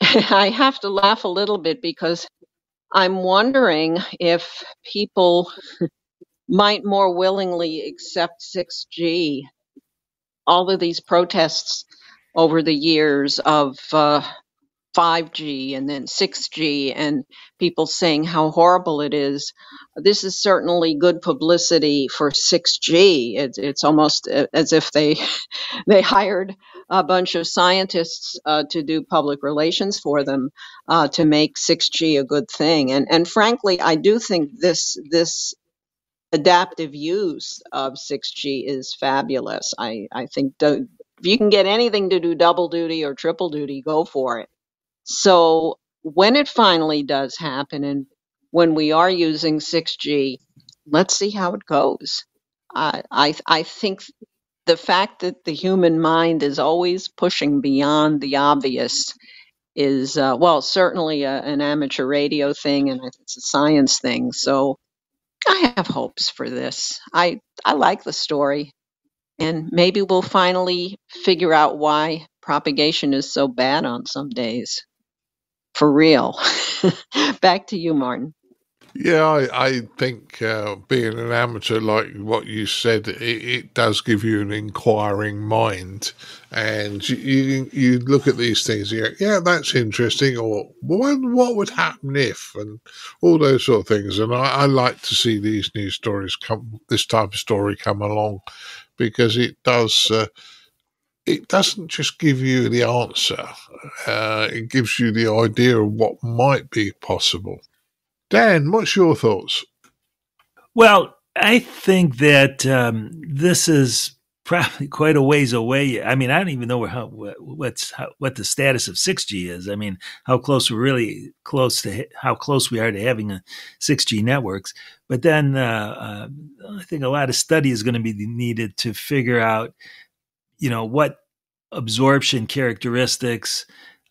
I have to laugh a little bit because I'm wondering if people might more willingly accept 6G. All of these protests over the years of uh, 5G and then 6G, and people saying how horrible it is. This is certainly good publicity for 6G. It's, it's almost as if they they hired a bunch of scientists uh, to do public relations for them uh, to make 6G a good thing. And and frankly, I do think this this adaptive use of 6G is fabulous. I I think if you can get anything to do double duty or triple duty, go for it. So when it finally does happen and when we are using 6G, let's see how it goes. I I, I think the fact that the human mind is always pushing beyond the obvious is, uh, well, certainly a, an amateur radio thing and it's a science thing. So I have hopes for this. I, I like the story. And maybe we'll finally figure out why propagation is so bad on some days. For real. Back to you, Martin. Yeah, I, I think uh, being an amateur, like what you said, it, it does give you an inquiring mind, and you, you look at these things, you go, yeah, that's interesting, or what what would happen if, and all those sort of things. And I, I like to see these news stories come, this type of story come along, because it does. Uh, it doesn't just give you the answer; uh, it gives you the idea of what might be possible. Dan, what's your thoughts? Well, I think that um, this is probably quite a ways away. I mean, I don't even know how what's how, what the status of 6G is. I mean, how close we're really close to how close we are to having a 6G networks. But then uh, uh, I think a lot of study is going to be needed to figure out, you know, what absorption characteristics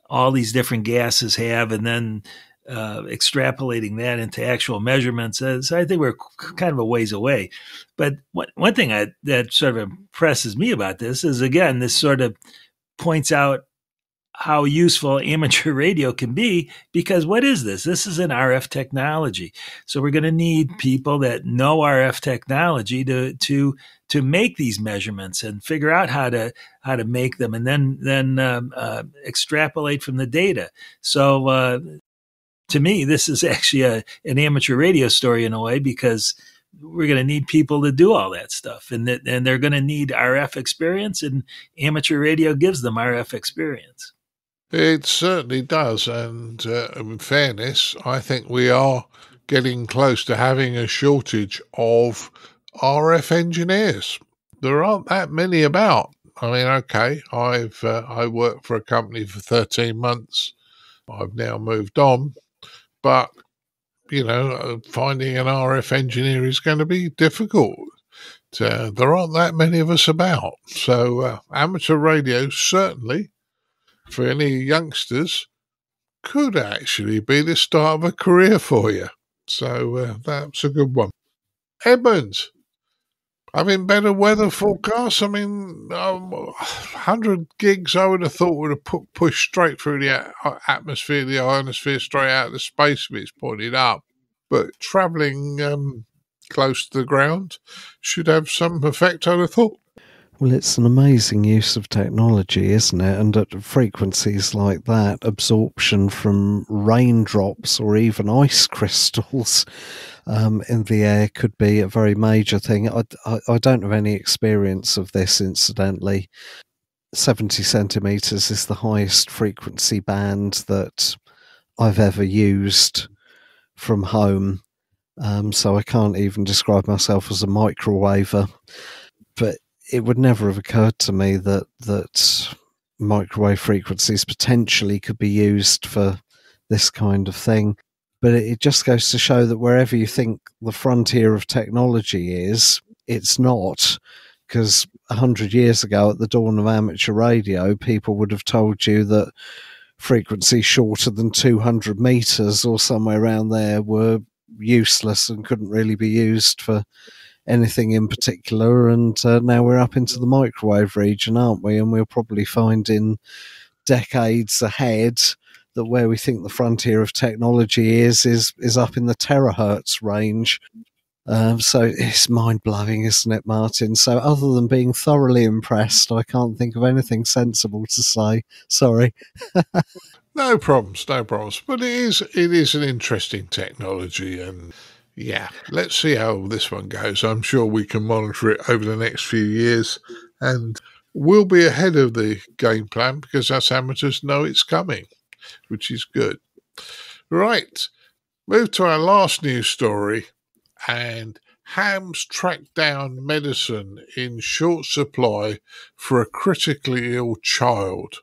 all these different gases have, and then uh, extrapolating that into actual measurements. Uh, so I think we're kind of a ways away. But one, one thing I, that sort of impresses me about this is, again, this sort of points out how useful amateur radio can be because what is this? This is an RF technology. So we're going to need people that know RF technology to to to make these measurements and figure out how to how to make them and then then um, uh, extrapolate from the data. So uh, to me, this is actually a, an amateur radio story in a way because we're going to need people to do all that stuff, and and they're going to need RF experience, and amateur radio gives them RF experience. It certainly does, and uh, in fairness, I think we are getting close to having a shortage of RF engineers. There aren't that many about. I mean, okay, I've uh, I worked for a company for thirteen months. I've now moved on, but you know, uh, finding an RF engineer is going to be difficult. Uh, there aren't that many of us about. So, uh, amateur radio certainly, for any youngsters, could actually be the start of a career for you. So, uh, that's a good one. Edmonds, Having better weather forecasts. I mean, um, 100 gigs I would have thought would have put, pushed straight through the atmosphere, the ionosphere, straight out of the space if it's pointed up. But travelling um, close to the ground should have some effect, I'd have thought. Well, it's an amazing use of technology, isn't it? And at frequencies like that, absorption from raindrops or even ice crystals um, in the air could be a very major thing. I, I, I don't have any experience of this, incidentally. 70 centimeters is the highest frequency band that I've ever used from home. Um, so I can't even describe myself as a microwaver. It would never have occurred to me that that microwave frequencies potentially could be used for this kind of thing. But it, it just goes to show that wherever you think the frontier of technology is, it's not. Because a hundred years ago, at the dawn of amateur radio, people would have told you that frequencies shorter than 200 meters or somewhere around there were useless and couldn't really be used for anything in particular. And uh, now we're up into the microwave region, aren't we? And we'll probably find in decades ahead that where we think the frontier of technology is is is up in the terahertz range. Um, so it's mind blowing, isn't it, Martin? So other than being thoroughly impressed, I can't think of anything sensible to say. Sorry. no problems, no problems. But it is it is an interesting technology, and yeah, let's see how this one goes. I'm sure we can monitor it over the next few years and we'll be ahead of the game plan because us amateurs know it's coming, which is good. Right, move to our last news story. and Hams tracked down medicine in short supply for a critically ill child.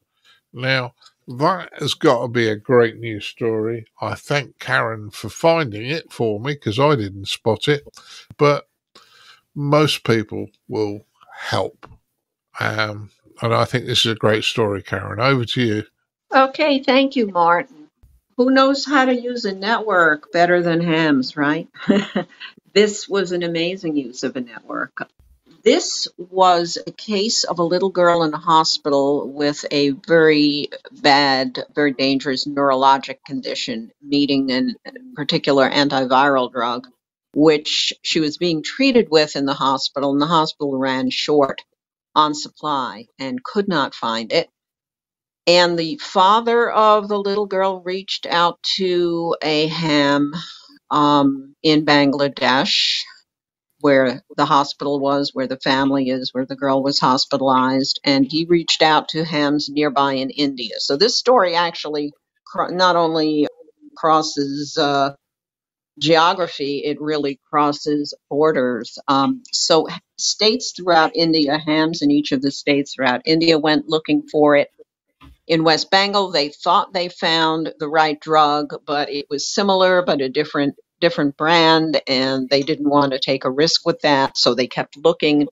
Now, that has got to be a great news story. I thank Caryn for finding it for me because I didn't spot it. But most people will help. Um, and I think this is a great story, Caryn. Over to you. Okay, thank you, Martin. Who knows how to use a network better than Hams, right? this was an amazing use of a network. This was a case of a little girl in a hospital with a very bad, very dangerous neurologic condition, needing a particular antiviral drug, which she was being treated with in the hospital, and the hospital ran short on supply and could not find it. And the father of the little girl reached out to a ham um, in Bangladesh where the hospital was, where the family is, where the girl was hospitalized, and he reached out to hams nearby in India. So this story actually not only crosses uh, geography, it really crosses borders. Um, so states throughout India, hams in each of the states throughout India went looking for it. In West Bengal, they thought they found the right drug, but it was similar, but a different different brand and they didn't want to take a risk with that, so they kept looking.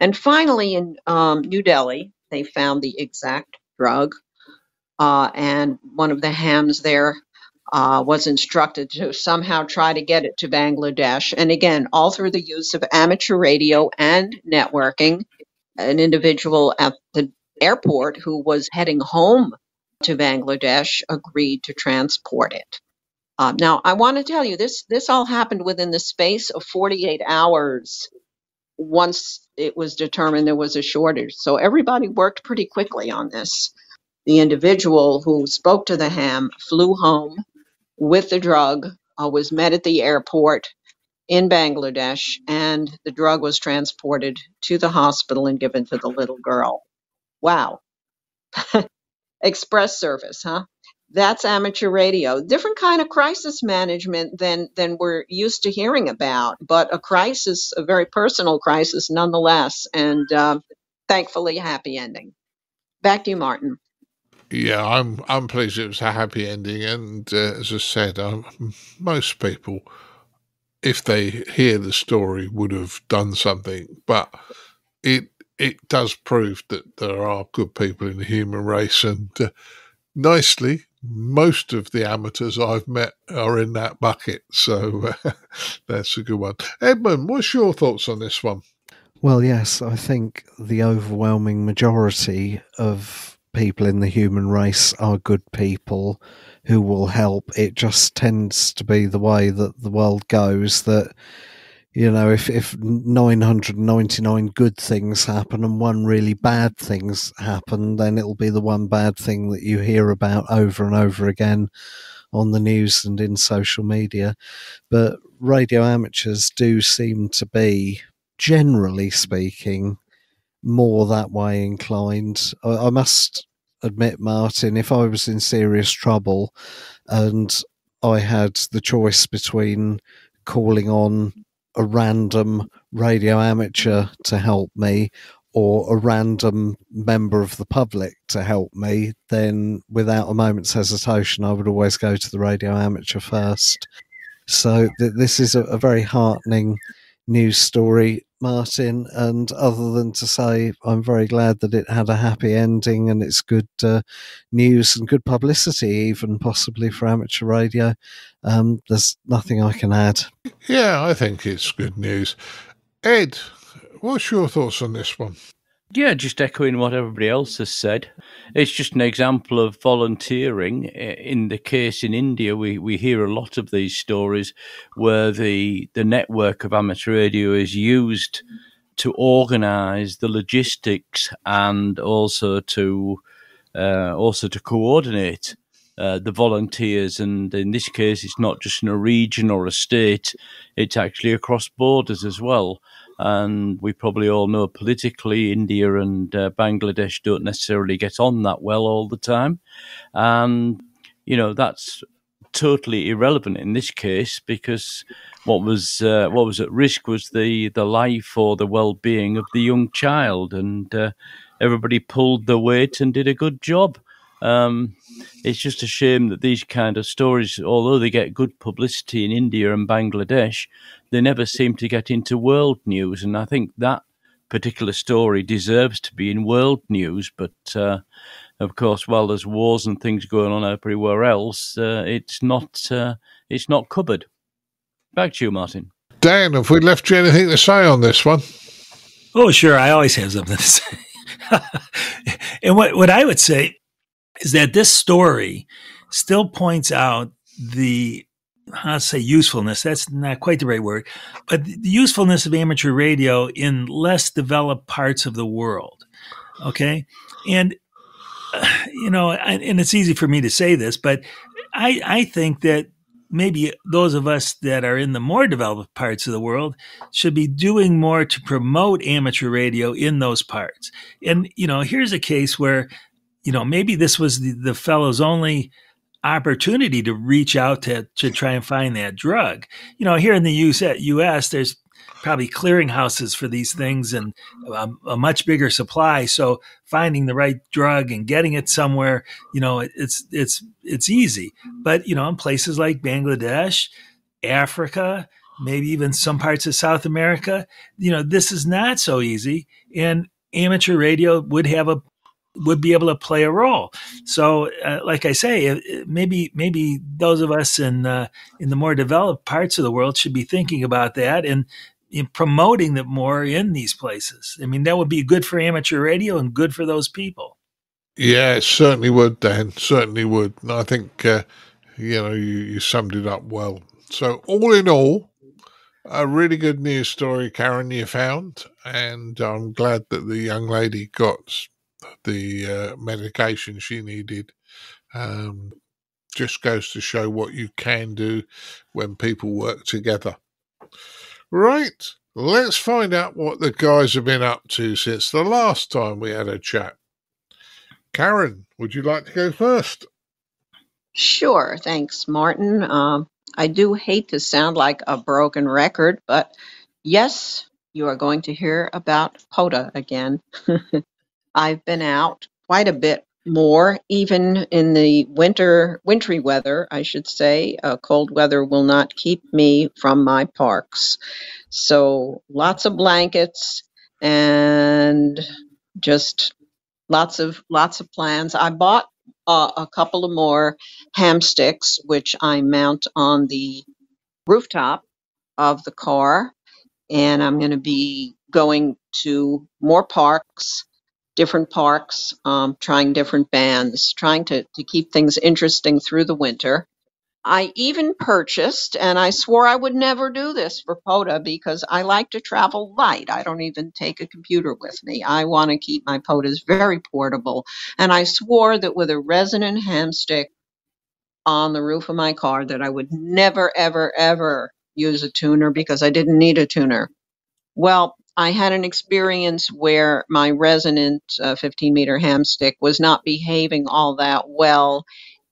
And finally, in um, New Delhi, they found the exact drug. Uh, and one of the hams there uh, was instructed to somehow try to get it to Bangladesh. And again, all through the use of amateur radio and networking, an individual at the airport who was heading home to Bangladesh agreed to transport it. Uh, now, I want to tell you this: this all happened within the space of 48 hours. Once it was determined there was a shortage, so everybody worked pretty quickly on this. The individual who spoke to the ham flew home with the drug, uh, was met at the airport in Bangladesh, and the drug was transported to the hospital and given to the little girl. Wow. Express service, huh? That's amateur radio. Different kind of crisis management than than we're used to hearing about, but a crisis, a very personal crisis nonetheless, and uh, thankfully happy ending. Back to you, Martin. Yeah, I'm I'm pleased it was a happy ending, and uh, as I said, um, most people, if they hear the story, would have done something, but it it does prove that there are good people in the human race, and uh, nicely most of the amateurs I've met are in that bucket. So uh, that's a good one. Edmund, what's your thoughts on this one? Well, yes, I think the overwhelming majority of people in the human race are good people who will help. It just tends to be the way that the world goes that you know if if 999 good things happen and one really bad things happen then it'll be the one bad thing that you hear about over and over again on the news and in social media. But radio amateurs do seem to be generally speaking more that way inclined. I, I must admit martin if i was in serious trouble and i had the choice between calling on a random radio amateur to help me or a random member of the public to help me, then without a moment's hesitation, I would always go to the radio amateur first. So th- this is a, a, very heartening news story, Martin. And other than to say, I'm very glad that it had a happy ending and it's good uh, news and good publicity, even possibly for amateur radio. Um, there's nothing I can add. Yeah, I think it's good news. Ed, what's your thoughts on this one? Yeah, just echoing what everybody else has said. It's just an example of volunteering. In the case in India, we, we hear a lot of these stories where the, the network of amateur radio is used to organise the logistics and also to uh, also to coordinate uh, the volunteers. And in this case, it's not just in a region or a state; it's actually across borders as well. And we probably all know politically, India and uh, Bangladesh don't necessarily get on that well all the time. And, you know, that's totally irrelevant in this case because what was uh, what was at risk was the the life or the well being of the young child, and uh, everybody pulled their weight and did a good job. Um, it's just a shame that these kind of stories, although they get good publicity in India and Bangladesh, they never seem to get into world news. And I think that particular story deserves to be in world news. But uh, of course, while there's wars and things going on everywhere else, uh, it's not uh, it's not covered. Back to you, Martin. Dan, have we left you anything to say on this one? Oh, sure. I always have something to say. and what, what I would say is that this story still points out the how to say usefulness that's not quite the right word but the usefulness of amateur radio in less developed parts of the world okay? And you know and it's easy for me to say this but i i think that maybe those of us that are in the more developed parts of the world should be doing more to promote amateur radio in those parts. And you know here's a case where you know, maybe this was the, the fellow's only opportunity to reach out to, to try and find that drug. You know, here in the US, US there's probably clearinghouses for these things and a, a, much bigger supply. So finding the right drug and getting it somewhere, you know, it's it's it's easy. But you know, in places like Bangladesh, Africa, maybe even some parts of South America, you know, this is not so easy. And amateur radio would have a would be able to play a role. So, uh, like I say, maybe maybe those of us in uh, in the more developed parts of the world should be thinking about that and in promoting them more in these places. I mean, that would be good for amateur radio and good for those people. Yeah, it certainly would, Dan. Certainly would. And I think uh, you know you, you summed it up well. So, all in all, a really good news story, Caryn, you found, and I'm glad that the young lady got the uh, medication she needed. Um, just goes to show what you can do when people work together. Right, let's find out what the guys have been up to since the last time we had a chat. Caryn, would you like to go first? Sure, thanks, Martin. Um, I do hate to sound like a broken record, but yes, you are going to hear about POTA again. I've been out quite a bit more, even in the winter, wintry weather, I should say. Uh, cold weather will not keep me from my parks. So lots of blankets and just lots of lots of plans. I bought uh, a couple of more ham sticks, which I mount on the rooftop of the car, and I'm going to be going to more parks different parks, um, trying different bands, trying to, to keep things interesting through the winter. I even purchased, and I swore I would never do this for POTA because I like to travel light. I don't even take a computer with me. I want to keep my POTAs very portable. And I swore that with a resonant hamstick on the roof of my car that I would never, ever, ever use a tuner because I didn't need a tuner. Well, I had an experience where my resonant uh, 15 meter ham stick was not behaving all that well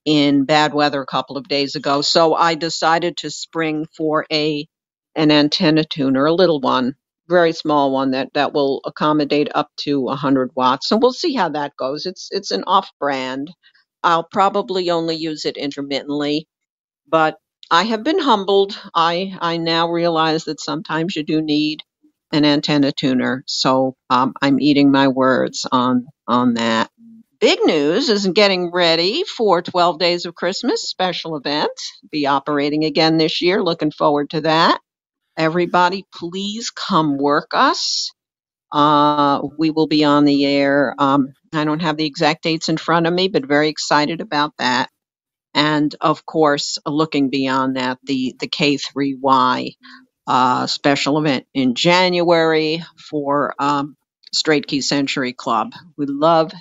in bad weather a couple of days ago. So I decided to spring for a an antenna tuner, a little one, very small one that that will accommodate up to 100 watts. And we'll see how that goes. It's it's an off brand. I'll probably only use it intermittently, but I have been humbled. I I now realize that sometimes you do need an antenna tuner. So um, I'm eating my words on on that. Big news is getting ready for 12 Days of Christmas special event. Be operating again this year. Looking forward to that. Everybody, please come work us. Uh, we will be on the air. Um, I don't have the exact dates in front of me, but very excited about that. And of course, looking beyond that, the the K3Y uh, special event in January for um, Straight Key Century Club. We love,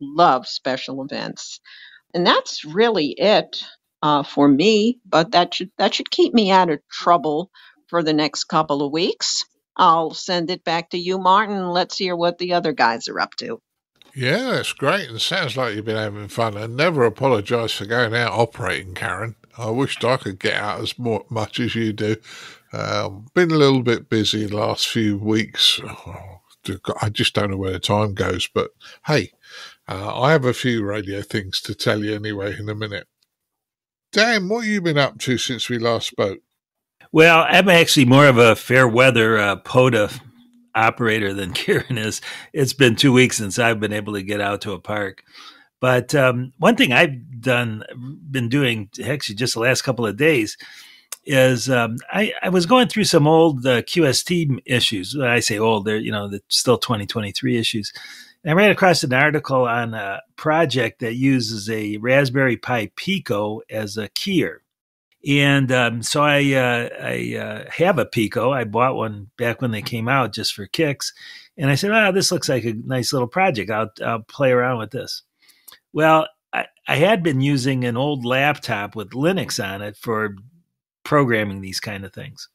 love special events. And that's really it uh, for me, but that should, that should keep me out of trouble for the next couple of weeks. I'll send it back to you, Martin. Let's hear what the other guys are up to. Yeah, that's great. It sounds like you've been having fun. And never apologise for going out operating, Caryn. I wished I could get out as more, much as you do. Um, been a little bit busy the last few weeks. I just don't know where the time goes. But hey, uh, I have a few radio things to tell you anyway in a minute. Dan, what have you been up to since we last spoke? Well, I'm actually more of a fair weather uh, POTA operator than Caryn is. It's been two weeks since I've been able to get out to a park. But um, one thing I've done, been doing actually just the last couple of days, is um, I, I, was going through some old uh, QST issues. I say old, they're you know they're still 2023 issues. And I ran across an article on a project that uses a Raspberry Pi Pico as a keyer. And um, so I uh, I uh, have a Pico. I bought one back when they came out just for kicks. And I said, "Oh, this looks like a nice little project. I'll I'll play around with this." Well, I, I had been using an old laptop with Linux on it for programming these kind of things.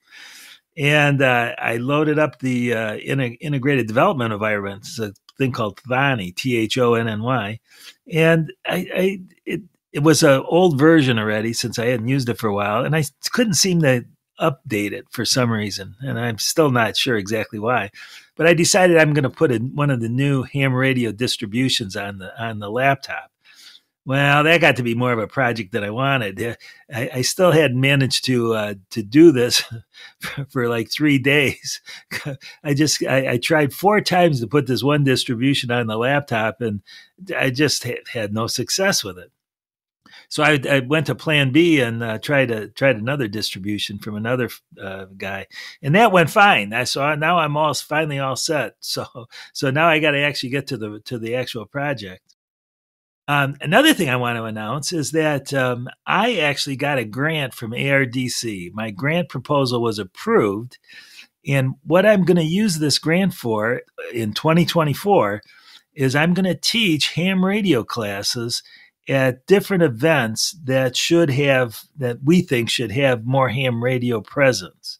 And uh, I loaded up the uh, integrated development environment. It's a thing called Thonny, T H O N N Y, and I, I it it was an old version already since I hadn't used it for a while, and I couldn't seem to update it for some reason, and I'm still not sure exactly why. But I decided I'm going to put in one of the new ham radio distributions on the on the laptop. Well, that got to be more of a project that I wanted. I, I still hadn't managed to uh, to do this for, for, like three days. I just I, I, tried four times to put this one distribution on the laptop, and I just had, had no success with it. So I, I, went to Plan B and uh, tried a, tried another distribution from another uh, guy, and that went fine. I saw now I'm all finally all set. So so now I got to actually get to the to the actual project. Um, another thing I want to announce is that um, I actually got a grant from ARDC. My grant proposal was approved. And what I'm going to use this grant for in 2024 is I'm going to teach ham radio classes at different events that should have, that we think should have more ham radio presence.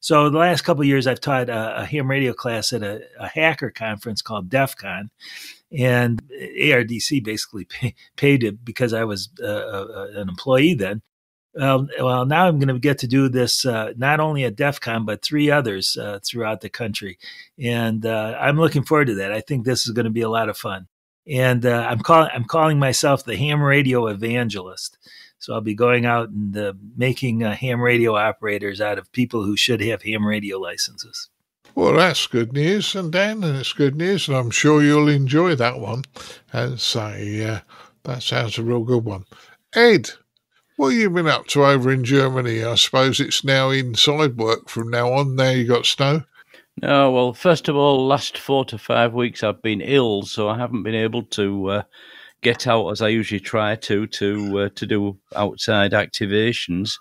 So the last couple years, I've taught a, a, ham radio class at a, a hacker conference called DEF CON, and ARDC basically pay, paid it because I was uh, uh, an employee then. Um, well, now I'm going to get to do this uh, not only at DEF CON, but three others uh, throughout the country. And uh, I'm looking forward to that. I think this is going to be a lot of fun. And uh, I'm, calling I'm calling myself the ham radio evangelist. So I'll be going out and making ham radio operators out of people who should have ham radio licenses. Well, that's good news, and Dan, and it's good news, and I'm sure you'll enjoy that one. And say, uh, that sounds a real good one. Ed, what have you been up to over in Germany? I suppose it's now inside work from now on. Now you got snow. No, well, first of all, last four to five weeks I've been ill, so I haven't been able to uh, get out as I usually try to to uh, to do outside activations.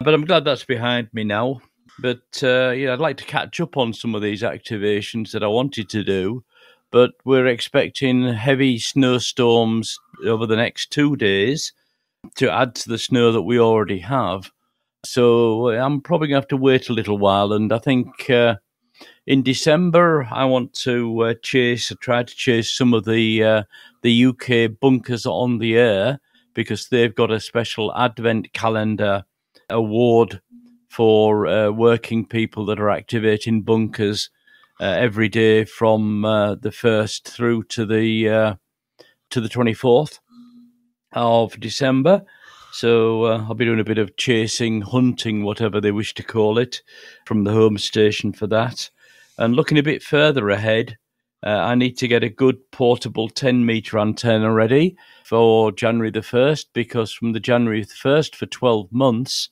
But I'm glad that's behind me now. But uh, yeah, I'd like to catch up on some of these activations that I wanted to do. But we're expecting heavy snowstorms over the next two days to add to the snow that we already have. So I'm probably going to have to wait a little while. And I think uh, in December, I want to uh, chase, try to chase some of the uh, the UK bunkers on the air because they've got a special Advent calendar award for uh, working people that are activating bunkers uh, every day from uh, the first through to the uh, to the twenty fourth of December. So uh, I'll be doing a bit of chasing, hunting, whatever they wish to call it, from the home station for that. And looking a bit further ahead, uh, I need to get a good portable 10 meter antenna ready for January the 1st because from the January the 1st for 12 months,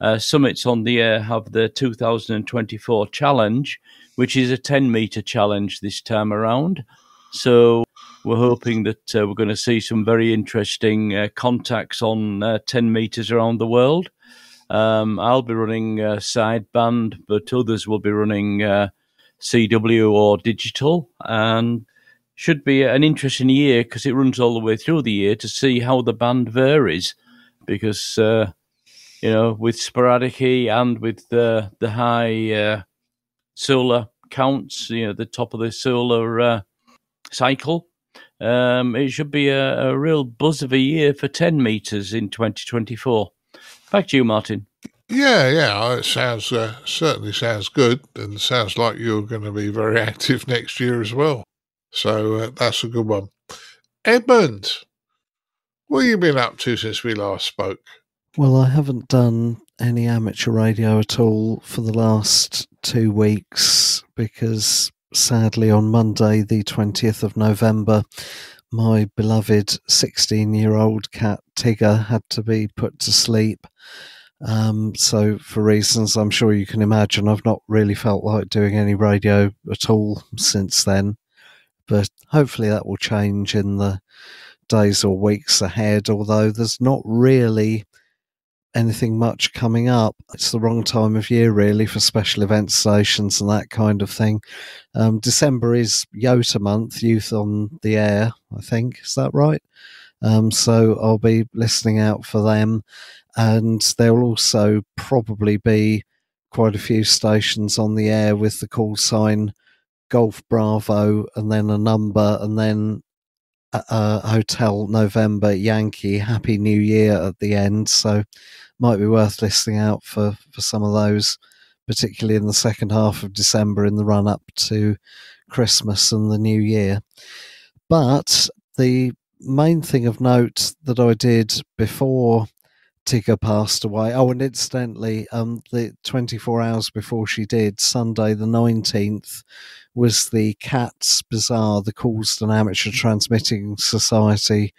uh, Summits on the Air have the 2024 challenge, which is a 10 meter challenge this time around. So we're hoping that uh, we're going to see some very interesting uh, contacts on uh, 10 meters around the world. Um, I'll be running uh, sideband, but others will be running uh, CW or digital, and should be an interesting year because it runs all the way through the year to see how the band varies. Because you know, with sporadicity and with the the high uh, solar counts, you know, the top of the solar uh, cycle. Um, it should be a, a, real buzz of a year for 10 meters in 2024. Back to you, Martin. Yeah, yeah, it sounds uh, certainly sounds good, and sounds like you're going to be very active next year as well. So uh, that's a good one. Edmund, what have you been up to since we last spoke? Well, I haven't done any amateur radio at all for the last two weeks because sadly on Monday, the 20th of November, my beloved 16 year old cat Tigger had to be put to sleep. Um, so, for reasons I'm sure you can imagine, I've not really felt like doing any radio at all since then. But hopefully that will change in the days or weeks ahead, although there's not really anything much coming up. It's the wrong time of year, really, for special event stations and that kind of thing. Um, December is YOTA month, Youth on the Air, I think. Is that right? Um, so I'll be listening out for them. And there will also probably be quite a few stations on the air with the call sign Golf Bravo and then a number and then uh, Hotel November Yankee Happy New Year at the end. So might be worth listening out for, for some of those, particularly in the second half of December in the run up to Christmas and the New Year. But the main thing of note that I did before Tigger passed away. Oh, and incidentally, um, the 24 hours before she did, Sunday the 19th, was the Cats Bazaar, the Coulsdon Amateur Transmitting Society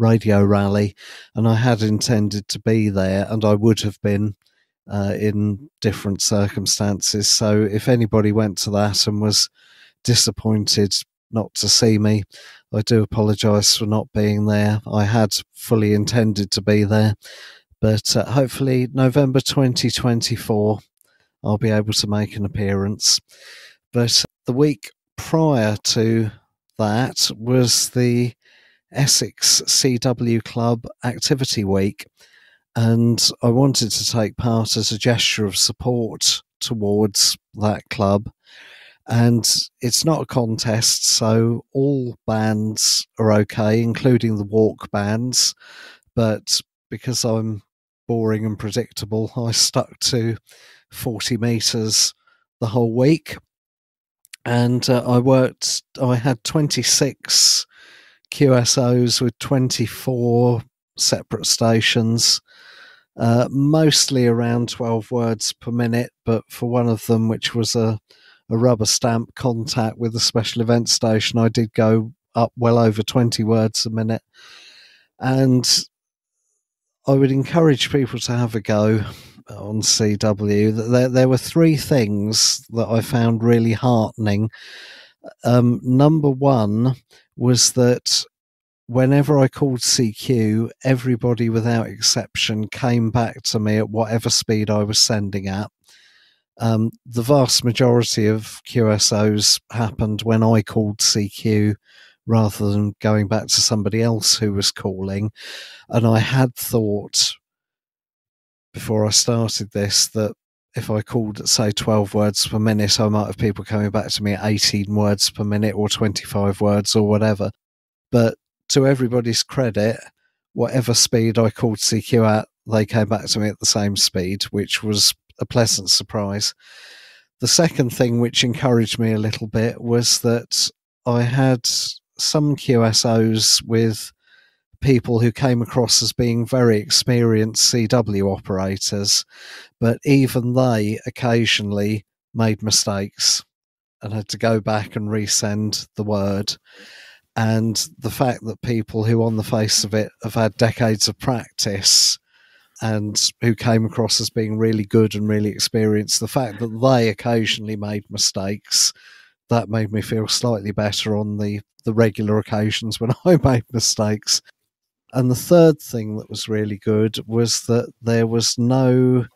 radio rally, and I had intended to be there, and I would have been uh, in different circumstances. So if anybody went to that and was disappointed not to see me, I do apologise for not being there. I had fully intended to be there, but uh, hopefully November 2024 I'll be able to make an appearance. But the week prior to that was the Essex CW Club Activity Week, and I wanted to take part as a gesture of support towards that club. And it's not a contest, so all bands are okay, including the WARC bands. But because I'm boring and predictable, I stuck to 40 metres the whole week. And uh, I worked, I had 26 QSOs with 24 separate stations, uh, mostly around 12 words per minute. But for one of them, which was a, a rubber stamp contact with a special event station, I did go up well over 20 words a minute. And I would encourage people to have a go on CW. There, there were three things that I found really heartening. Um, number one was that whenever I called CQ, everybody without exception came back to me at whatever speed I was sending at. Um, the vast majority of QSOs happened when I called CQ rather than going back to somebody else who was calling. And I had thought before I started this that if I called, say, 12 words per minute, I might have people coming back to me at 18 words per minute or 25 words or whatever. But to everybody's credit, whatever speed I called CQ at, they came back to me at the same speed, which was a pleasant surprise. The second thing which encouraged me a little bit was that I had some QSOs with people who came across as being very experienced CW operators, but even they occasionally made mistakes and had to go back and resend the word. And the fact that people who, on the face of it, have had decades of practice and who came across as being really good and really experienced, the fact that they occasionally made mistakes, that made me feel slightly better on the, the regular occasions when I made mistakes. And the third thing that was really good was that there was no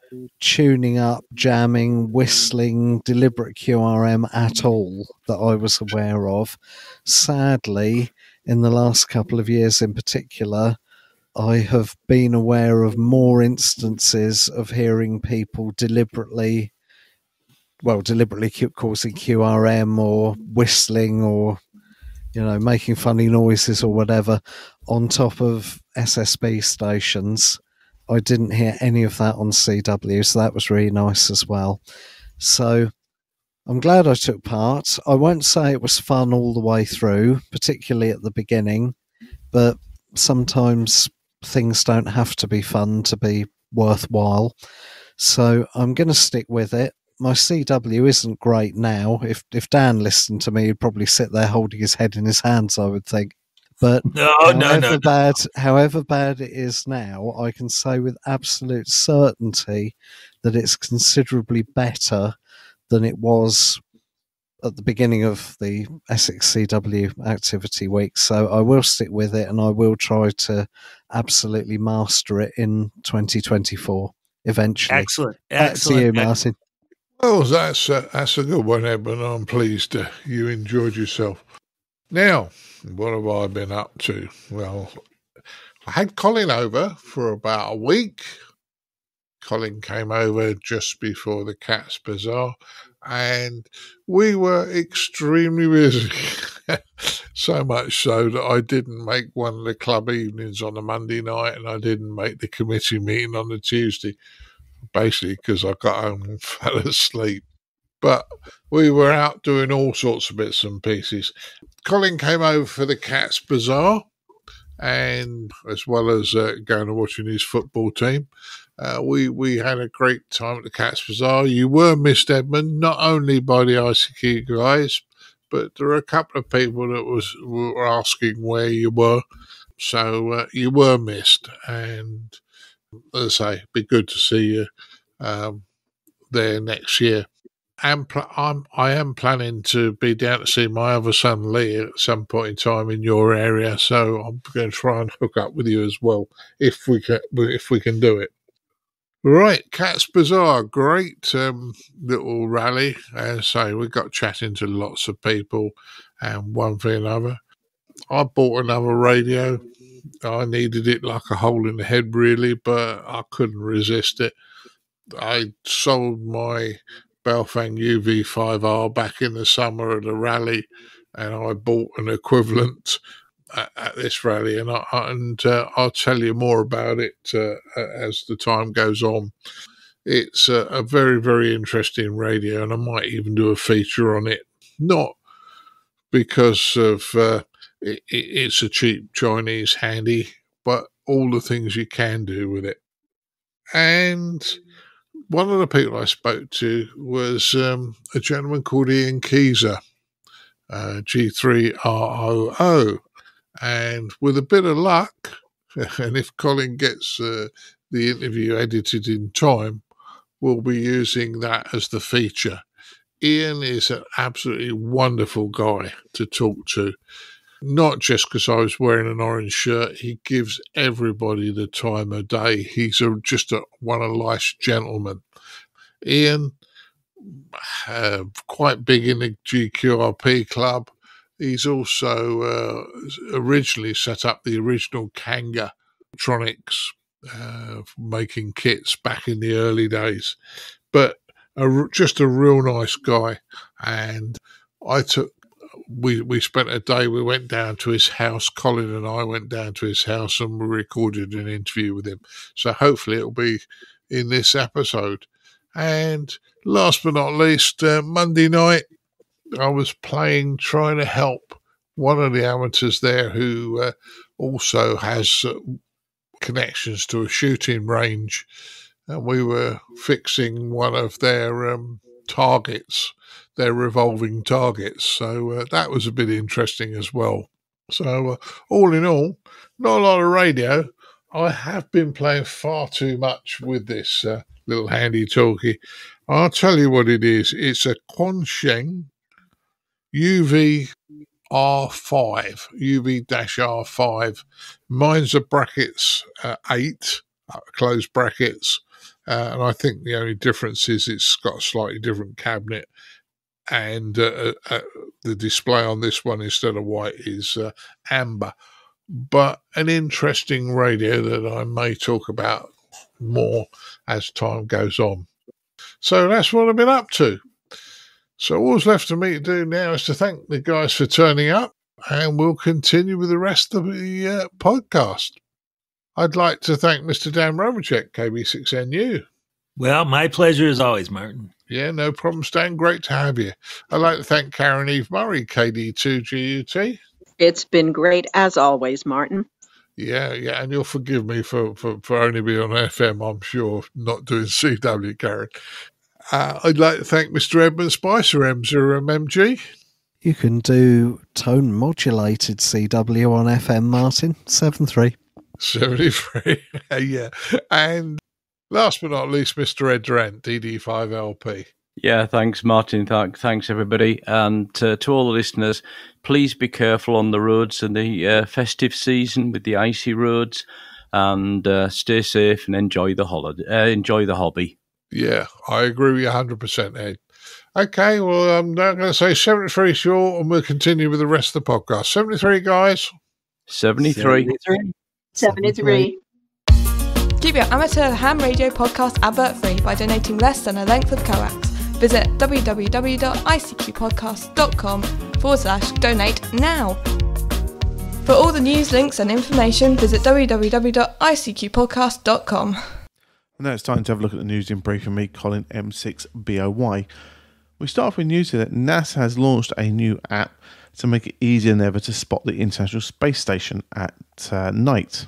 tuning up, jamming, whistling, deliberate QRM at all that I was aware of. Sadly, in the last couple of years in particular, I have been aware of more instances of hearing people deliberately, well, deliberately causing QRM or whistling or you know, making funny noises or whatever on top of SSB stations I didn't hear any of that on CW, so that was really nice as well. So I'm glad I took part. I won't say it was fun all the way through, particularly at the beginning, but sometimes things don't have to be fun to be worthwhile. So I'm going to stick with it. My CW isn't great now. If if Dan listened to me, he'd probably sit there holding his head in his hands. I would think. But No, however no, no, no. bad, however bad it is now, I can say with absolute certainty that it's considerably better than it was at the beginning of the Essex CW activity week. So I will stick with it and I will try to absolutely master it in 2024 eventually. Excellent. Back to Excellent. you, Martin. Well, that's a, that's a good one, Eben. I'm pleased uh, you enjoyed yourself. Now, what have I been up to? Well, I had Colin over for about a week. Colin came over just before the Cats Bazaar, and we were extremely busy. so much so that I didn't make one of the club evenings on a Monday night, and I didn't make the committee meeting on the Tuesday, basically because I got home and fell asleep. But we were out doing all sorts of bits and pieces. Colin came over for the Cats Bazaar, and as well as uh, going and watching his football team. Uh, we we had a great time at the Cats Bazaar. You were missed, Edmund, not only by the ICQ guys, but there were a couple of people that was were asking where you were. So uh, you were missed, and as I say, be good to see you um, there next year. And pl- I'm I am planning to be down to see my other son Lee at some point in time in your area. So I'm going to try and hook up with you as well if we can if we can do it. Right, Cats Bazaar, great um, little rally. As I say, we got chatting to lots of people and one thing another. I bought another radio. I needed it like a hole in the head, really, but I couldn't resist it. I sold my Baofeng UV5R back in the summer at a rally, and I bought an equivalent at, at this rally, and I, and uh, I'll tell you more about it uh, as the time goes on. It's a, a very very interesting radio, and I might even do a feature on it. Not because of uh, it, it, it's a cheap Chinese handy, but all the things you can do with it. And one of the people I spoke to was um, a gentleman called Ian Keyser, uh, G3ROO. And with a bit of luck, and if Colin gets uh, the interview edited in time, we'll be using that as the feature. Ian is an absolutely wonderful guy to talk to. Not just because I was wearing an orange shirt, he gives everybody the time of day. He's a, just a, one of life's gentlemen. Ian, uh, quite big in the GQRP club. He's also uh, originally set up the original Kanga Tronics, uh, making kits back in the early days. But a, just a real nice guy. And I took, we, we spent a day, we went down to his house. Colin and I went down to his house and we recorded an interview with him. So hopefully it'll be in this episode. And last but not least, uh, Monday night, I was playing, trying to help one of the amateurs there who uh, also has uh, connections to a shooting range. And we were fixing one of their um, targets, their revolving targets. So uh, that was a bit interesting as well. So, uh, all in all, not a lot of radio. I have been playing far too much with this uh, little handy talkie. I'll tell you what it is. It's a Quansheng UV K5, UV K5. Mine's a brackets uh, 8, uh, closed brackets. Uh, and I think the only difference is it's got a slightly different cabinet. And uh, uh, the display on this one instead of white is uh, amber. But an interesting radio that I may talk about more as time goes on. So that's what I've been up to. So all's left for me to do now is to thank the guys for turning up, and we'll continue with the rest of the uh, podcast. I'd like to thank Mr. Dan Romanchik, KB6NU. Well, my pleasure as always, Martin. Yeah, no problem, Stan. Great to have you. I'd like to thank Caryn Eve Murray, KD2GUT. It's been great as always, Martin. Yeah, yeah, and you'll forgive me for, for, for only being on FM, I'm sure, not doing CW, Caryn. Uh, I'd like to thank Mr. Edmund Spicer, M0MNG. You can do tone modulated CW on FM, Martin. 7 3. 73. yeah. And last but not least, Mr. Ed Durrant, DD5LP. Yeah, thanks, Martin. Th- thanks, everybody. And uh, to all the listeners, please be careful on the roads and the uh, festive season with the icy roads and uh, stay safe and enjoy the holiday, uh, enjoy the hobby. Yeah, I agree with you 100%, Ed. Okay, well, I'm now going to say 73 short and we'll continue with the rest of the podcast. 73, guys. 73. 73. 73. Keep your amateur ham radio podcast advert free by donating less than a length of coax. Visit www.icqpodcast.com forward slash donate now. For all the news, links, and information, visit www.icqpodcast.com. And now it's time to have a look at the news in brief from me, Colin M6BOY. We start off with news here that NASA has launched a new app to make it easier than ever to spot the International Space Station at uh, night.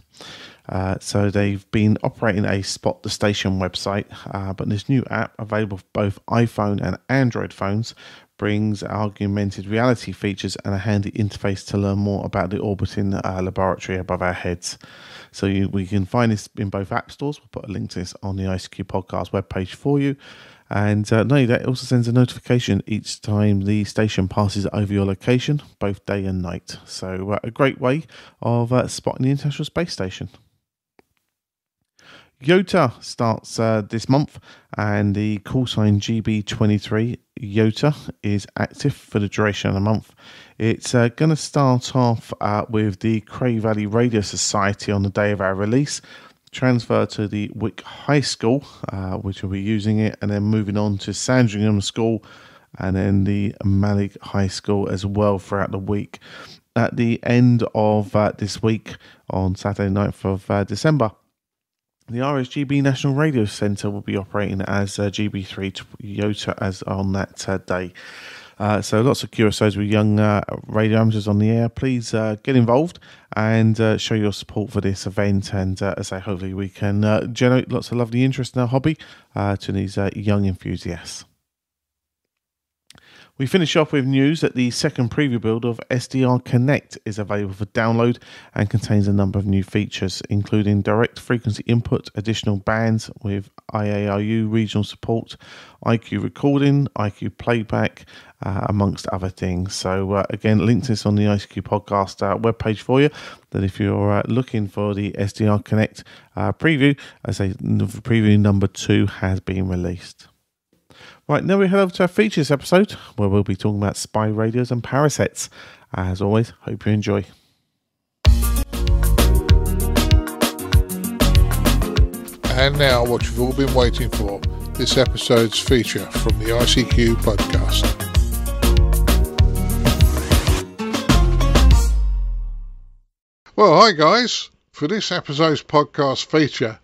Uh, so they've been operating a Spot the Station website, uh, but this new app, available for both iPhone and Android phones, brings augmented reality features and a handy interface to learn more about the orbiting uh, laboratory above our heads. So you, we can find this in both app stores. We'll put a link to this on the ICQ podcast webpage for you. And uh, only that, also sends a notification each time the station passes over your location, both day and night. So uh, a great way of uh, spotting the International Space Station. YOTA starts uh, this month, and the call sign GB23 YOTA is active for the duration of the month. It's uh, going to start off uh, with the Cray Valley Radio Society on the day of our release, transfer to the Wick High School, uh, which will be using it, and then moving on to Sandringham School and then the Malik High School as well throughout the week. At the end of uh, this week, on Saturday, 9th of uh, December, the RSGB National Radio Centre will be operating as uh, GB3 Toyota as on that uh, day. Uh, so lots of QSOs with young uh, radio amateurs on the air. Please uh, get involved and uh, show your support for this event. And as I say, hopefully we can generate lots of lovely interest in our hobby to these young enthusiasts. We finish off with news that the second preview build of SDR Connect is available for download and contains a number of new features, including direct frequency input, additional bands with IARU regional support, IQ recording, IQ playback, uh, amongst other things. So, uh, again, link to this on the ICQ podcast uh, webpage for you. That if you're uh, looking for the SDR Connect uh, preview, I say preview number two has been released. Right, now we head over to our features episode where we'll be talking about spy radios and parasets. As always, hope you enjoy. And now, what you've all been waiting for this episode's feature from the ICQ podcast. Well, hi guys. For this episode's podcast feature,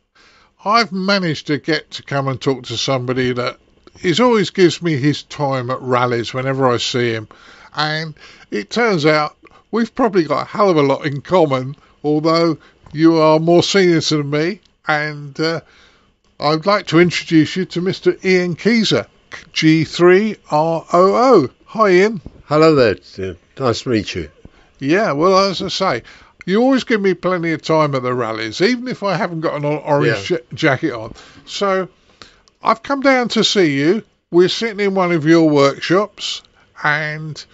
I've managed to get to come and talk to somebody that he always gives me his time at rallies whenever I see him. And it turns out we've probably got a hell of a lot in common, although you are more senior than me. And uh, I'd like to introduce you to Mr. Ian Keyser, G3ROO. Hi, Ian. Hello there. Uh, nice to meet you. Yeah, well, as I say, you always give me plenty of time at the rallies, even if I haven't got an orange yeah. jacket on. So I've come down to see you. We're sitting in one of your workshops, and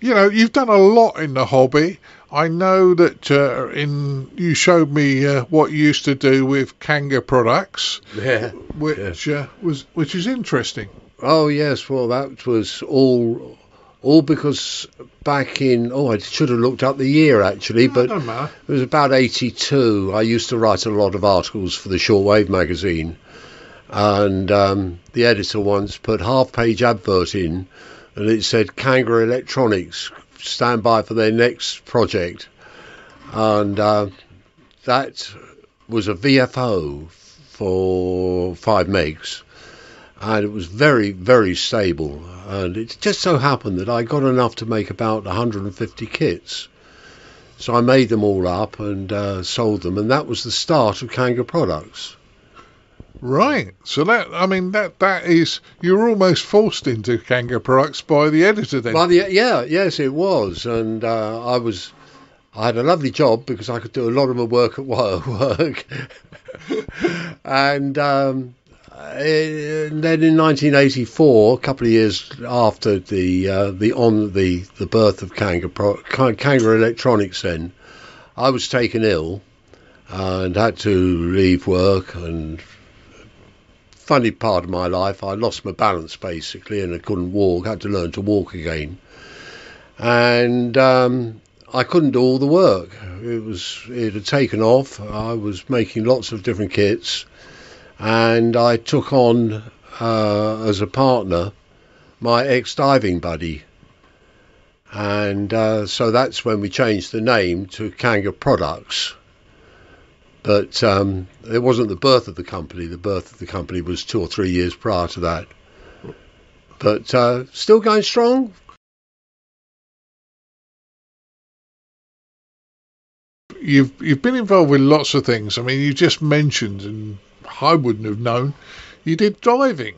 you know you've done a lot in the hobby. I know that uh, in you showed me uh, what you used to do with Kanga products, yeah, which yeah. Uh, was which is interesting. Oh yes, well that was all all because back in oh I should have looked up the year actually, no, but it was about eighty two. I used to write a lot of articles for the Shortwave magazine and um, the editor once put half page advert in and it said Kanga Electronics stand by for their next project and uh, that was a VFO for five megs, and it was very, very stable. And it just so happened that I got enough to make about 150 kits. So I made them all up and uh, sold them, and that was the start of Kanga Products. Right. So that I mean that that is you were almost forced into Kanga products by the editor then. By the, yeah, yes, it was, and uh, I was. I had a lovely job because I could do a lot of my work at work, and, um, eh, and then in 1984, a couple of years after the uh, the on the the birth of Kanga Pro, Kanga Electronics, then I was taken ill and had to leave work and funny part of my life. I lost my balance basically, and I couldn't walk. I had to learn to walk again, and um, I couldn't do all the work. It was it had taken off. I was making lots of different kits, and I took on uh, as a partner my ex diving buddy. And uh, so that's when we changed the name to Kanga Products but um, it wasn't the birth of the company. The birth of the company was two or three years prior to that. But uh, still going strong. You've you've been involved with lots of things. I mean, you just mentioned, and I wouldn't have known. You did diving.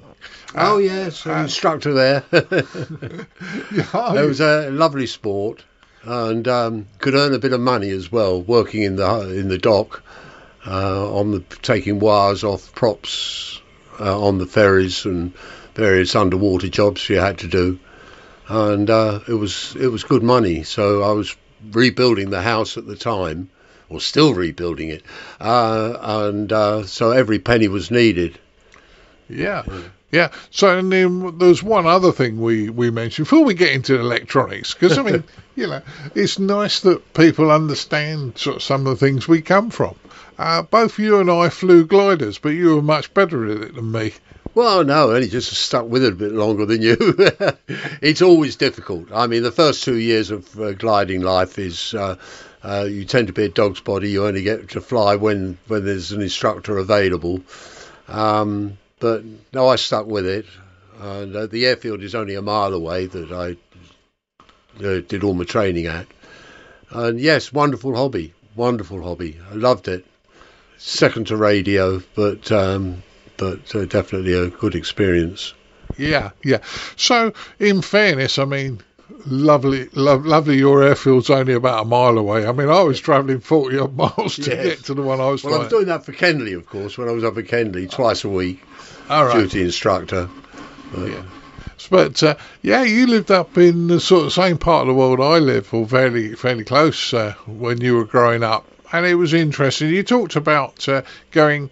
Oh yes, an instructor there. Yeah, It was a lovely sport, and um, could earn a bit of money as well, working in the in the dock, uh, on the taking wires off props uh, on the ferries and various underwater jobs you had to do, and uh, it was it was good money. So I was rebuilding the house at the time, or still rebuilding it, uh, and uh, so every penny was needed. Yeah. Yeah. So and then there's one other thing we, we mentioned before we get into electronics, because I mean, you know, it's nice that people understand sort of some of the things we come from. Uh, both you and I flew gliders, but you were much better at it than me. Well, no, only just stuck with it a bit longer than you. it's always difficult. I mean, the first two years of uh, gliding life is uh, uh, you tend to be a dog's body. You only get to fly when, when there's an instructor available. Um, but no, I stuck with it. And uh, the airfield is only a mile away that I uh, did all my training at. And yes, wonderful hobby. Wonderful hobby. I loved it. Second to radio, but um, but uh, definitely a good experience. Yeah, yeah. So, in fairness, I mean, lovely, lo- lovely. Your airfield's only about a mile away. I mean, I was travelling forty odd miles to Yes. get to the one I was Well, I flying. was doing that for Kenley, of course, when I was up at Kenley twice a week, All right. duty instructor. But, Yeah. But uh, yeah, you lived up in the sort of same part of the world I live, or fairly fairly close uh, when you were growing up, and it was interesting. You talked about uh, going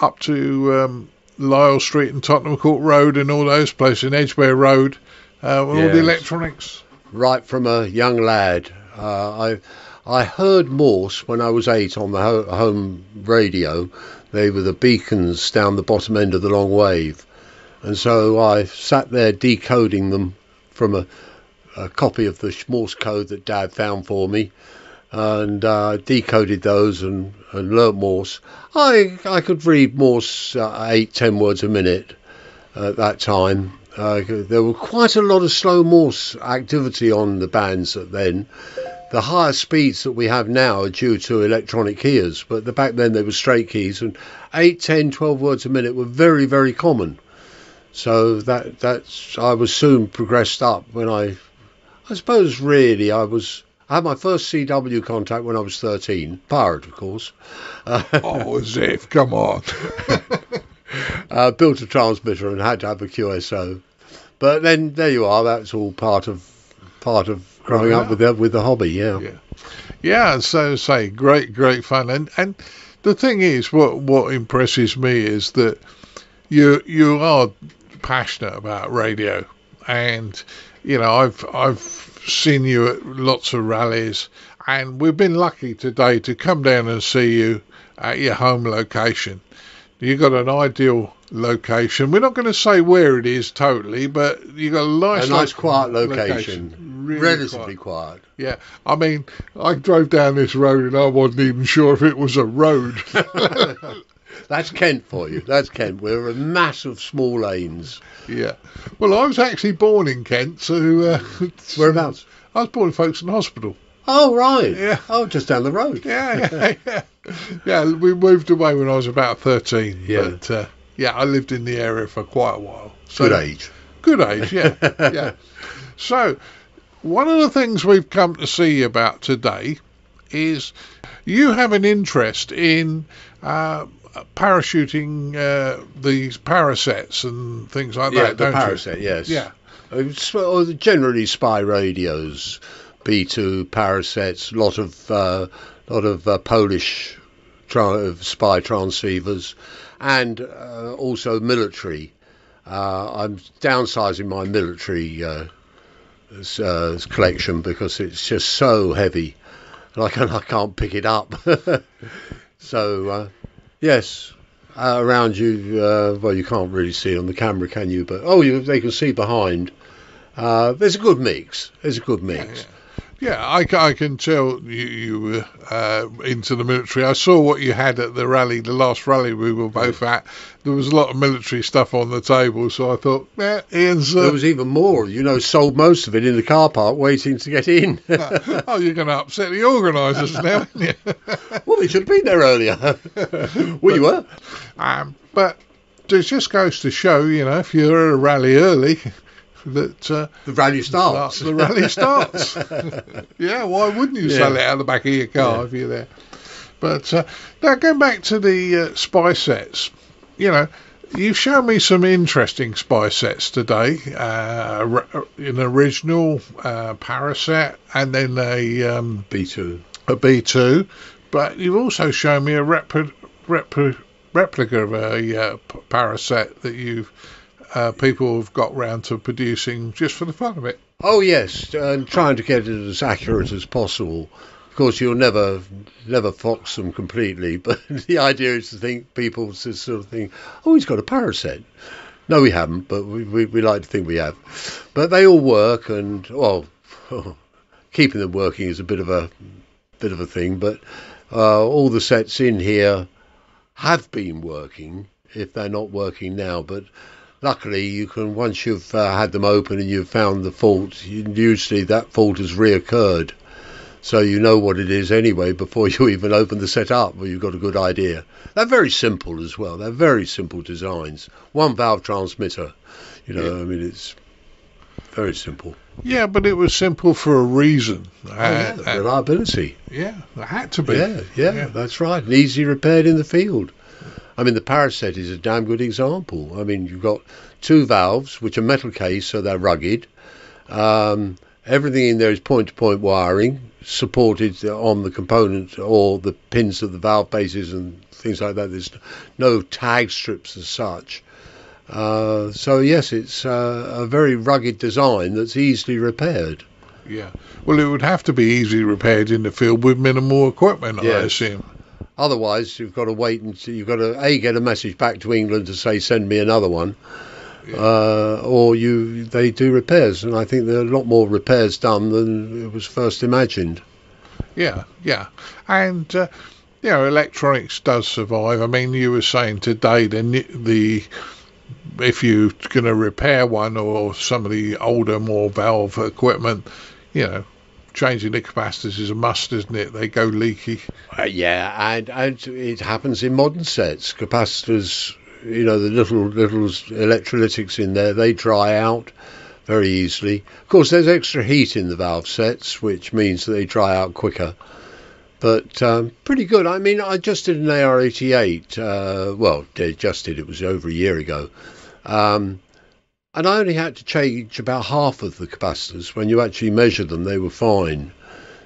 up to um, Lisle Street and Tottenham Court Road and all those places, and Edgware Road, uh, with all the electronics. right from a young lad. Uh, I I heard Morse when I was eight on the ho- home radio. They were the beacons down the bottom end of the long wave, and so I sat there decoding them from a, a copy of the Morse code that Dad found for me, and uh, decoded those and, and learnt Morse. I I could read Morse uh, eight ten words a minute at that time. Uh, there were quite a lot of slow Morse activity on the bands at then. The higher speeds that we have now are due to electronic keyers, but the, back then they were straight keys, and 8, 10, 12 words a minute were very, very common. So that that's I was soon progressed up when I, I suppose really I was. I had my first CW contact when I was 13, pirate of course. Oh, as if, come on. uh, built a transmitter and had to have a QSO. But then there you are. That's all part of part of growing up with the with the hobby. Yeah. Yeah. Yeah, so say great, great fun, and and the thing is, what what impresses me is that you you are passionate about radio, and you know I've I've seen you at lots of rallies, and we've been lucky today to come down and see you at your home location. You've got an ideal location. We're not going to say where it is totally, but you've got a nice, A nice quiet location. really relatively quiet. quiet. Yeah, I mean, I drove down this road and I wasn't even sure if it was a road. That's Kent for you. That's Kent. We're a mass of small lanes. yeah. Well, I was actually born in Kent, so uh, Whereabouts? I was born folks in Folkestone Hospital. Oh, right. Yeah. Oh, just down the road. Yeah, yeah, yeah. yeah, we moved away when I was about 13. Yeah. But, uh, yeah, I lived in the area for quite a while. So, Good age. Good age, yeah. yeah. So, one of the things we've come to see about today is you have an interest in uh, parachuting uh, these parasets and things like Yeah, that, the don't you? Paraset, yes. Yeah. Uh, generally spy radios, B2 Parasets, lot of uh, lot of uh, Polish tra- spy transceivers, and uh, also military. Uh, I'm downsizing my military uh, uh, collection because it's just so heavy, and I can I can't pick it up. so uh, yes, uh, around you. Uh, well, you can't really see it on the camera, can you? But oh, you, they can see behind. Uh, there's a good mix. There's a good mix. Yeah, I, I can tell you, you were uh, into the military. I saw what you had at the rally, the last rally we were both at. There was a lot of military stuff on the table, so I thought, yeah, Ian's. There Uh, was even more. You know, sold most of it in the car park, waiting to get in. oh, you're going to upset the organisers now, aren't you? well, they should have been there earlier. well, you were. Um, but it just goes to show, you know, if you're at a rally early, that uh, The rally starts. the rally starts. yeah, why wouldn't you Yeah. sell it out the back of your car Yeah. if you're there? But uh, now going back to the uh, spy sets, you know, you've shown me some interesting spy sets today. Uh, an original uh, Paraset and then a um, B2. a B2, but you've also shown me a repli- repli- replica of a uh, Paraset that you've uh, people have got round to producing just for the fun of it. Oh yes, and trying to get it as accurate as possible. Of course, you'll never, never fox them completely, but the idea is to think people sort of think, oh, he's got a paraset. No, we haven't, but we, we, we like to think we have. But they all work, and well, keeping them working is a bit of a bit of a thing. But uh, all the sets in here have been working, if they're not working now. But luckily, you can once you've uh, had them open and you've found the fault, usually that fault has reoccurred. So you know what it is anyway before you even open the set up, well, you've got a good idea. They're very simple as well. They're very simple designs. One valve transmitter, you know. I mean, it's very simple. Yeah, but it was simple for a reason. Uh, Oh, yeah, uh, reliability. yeah, it had to be. Yeah, yeah, that's right. And easily repaired in the field. I mean, the Paraset is a damn good example. I mean, you've got two valves, which are metal case, so they're rugged. Um, everything in there is point-to-point wiring, supported on the component or the pins of the valve bases and things like that. There's no tag strips as such. Uh, so yes, it's uh, a very rugged design that's easily repaired. Yeah. Well, it would have to be easily repaired in the field with minimal equipment, I assume. Otherwise, you've got to wait until you've got to a get a message back to England to say send me another one, uh, or you they do repairs, and I think there are a lot more repairs done than it was first imagined. Yeah, yeah. And, uh, you know, electronics does survive. I mean, you were saying today the, the if you're going to repair one or some of the older, more valve equipment, you know, changing the capacitors is a must, isn't it? They go leaky. Uh, yeah, and and it happens in modern sets. Capacitors, you know, the little little electrolytics in there, they dry out very easily. Of course, there's extra heat in the valve sets, which means that they dry out quicker. But um, pretty good. I mean, I just did an AR88. Uh, well, just did. It was over a year ago. Um, and I only had to change about half of the capacitors. When you actually measure them, they were fine.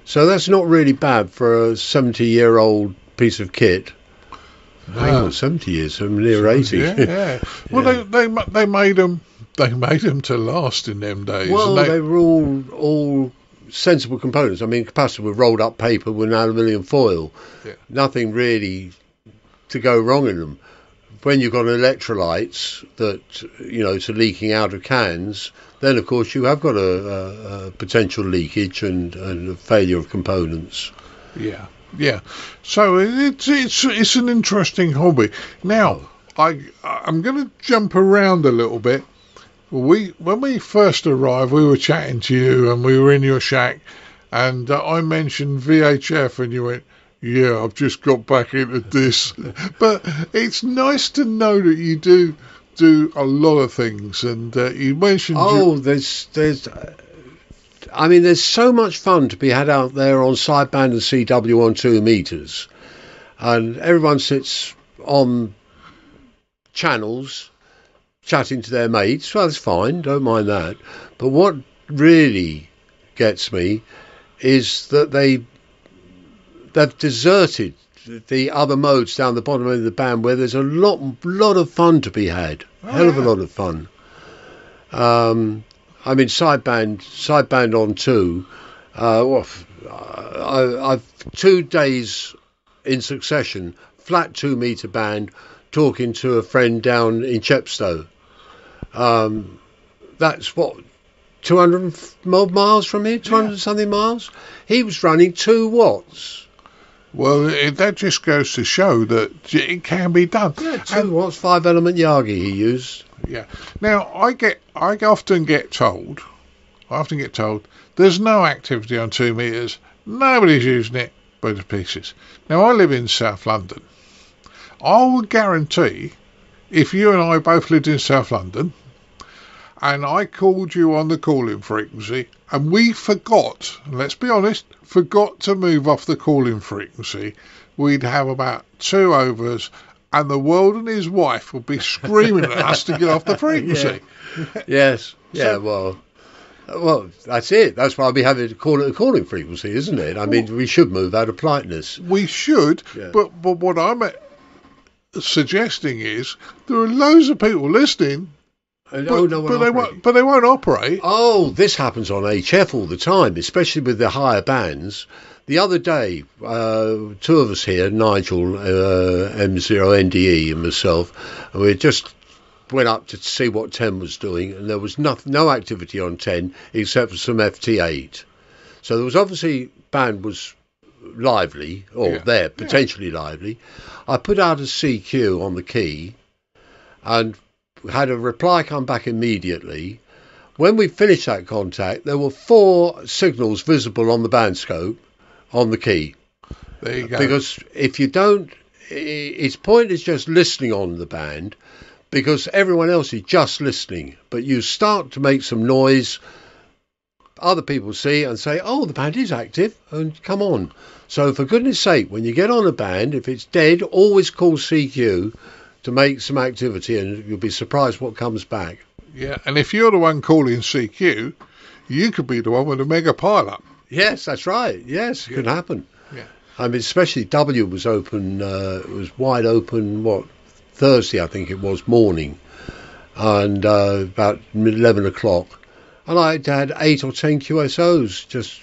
So that's not really bad for a 70 year old piece of kit. Ah. Hang on, 70 years, I'm near 80. Yeah, yeah. Well, Yeah. They, they they made them they made them to last in them days. well, and they, were all all sensible components. I mean, capacitor with rolled up paper with an aluminium foil. Yeah. Nothing really to go wrong in them. When you've got electrolytes that you know to leaking out of cans, then of course you have got a, a, a potential leakage and, and a failure of components. Yeah, yeah. So it's it's it's an interesting hobby. Now I I'm going to jump around a little bit. We when we first arrived, we were chatting to you and we were in your shack, and uh, I mentioned VHF, and you went. Yeah, I've just got back into this, but it's nice to know that you do do a lot of things. And uh, you mentioned Oh, there's there's. uh, I mean, there's so much fun to be had out there on sideband and CW on two meters, and everyone sits on channels chatting to their mates. Well, that's fine, don't mind that. But what really gets me is that they they've deserted the other modes down the bottom of the band where there's a lot lot of fun to be had. Hell of a lot of fun. Um, I mean, sideband, sideband on two. Uh, well, I, I've two days in succession, flat two meter band, talking to a friend down in Chepstow. Um, that's what 200 miles from here, 200 something miles. He was running two watts. Well, it, that just goes to show that it can be done. Yeah, two watts, five element Yagi he used. Yeah. Now I get, I often get told, I often get told, there's no activity on two meters. Nobody's using it, but the pieces. Now I live in South London. I would guarantee, if you and I both lived in South London, and I called you on the calling frequency, and we forgot, let's be honest, forgot to move off the calling frequency, we'd have about two overs, and the world and his wife would be screaming at us to get off the frequency. Yes. Yeah. well. Well, that's it. That's why we have it call it a calling frequency, isn't it? I mean, we should move out of politeness. We should, Yeah. but but what I'm uh, suggesting is there are loads of people listening, but, oh, no but they won't but they won't operate. Oh, this happens on HF all the time, especially with the higher bands. The other day, uh, two of us here, Nigel, uh, M0NDE, E and myself, and we just went up to see what 10 was doing, and there was no, no activity on 10 except for some FT8. So there was obviously band was lively, or Yeah. there potentially lively. I put out a CQ on the key, and had a reply come back immediately. When we finished that contact, there were four signals visible on the band scope on the key. There you go. Because if you don't, its point is just listening on the band, because everyone else is just listening. But you start to make some noise, other people see and say, "Oh, the band is active," and come on. So for goodness' sake, when you get on a band, if it's dead, always call CQ to make some activity, and you'll be surprised what comes back. yeah, and if you're the one calling CQ, you could be the one with a mega pile-up. Yes, that's right. Yes, it could happen. Yeah. I mean, especially W was open. Uh, it was wide open. What Thursday, I think it was morning, and uh, about eleven o'clock, and I had eight or ten QSOs, just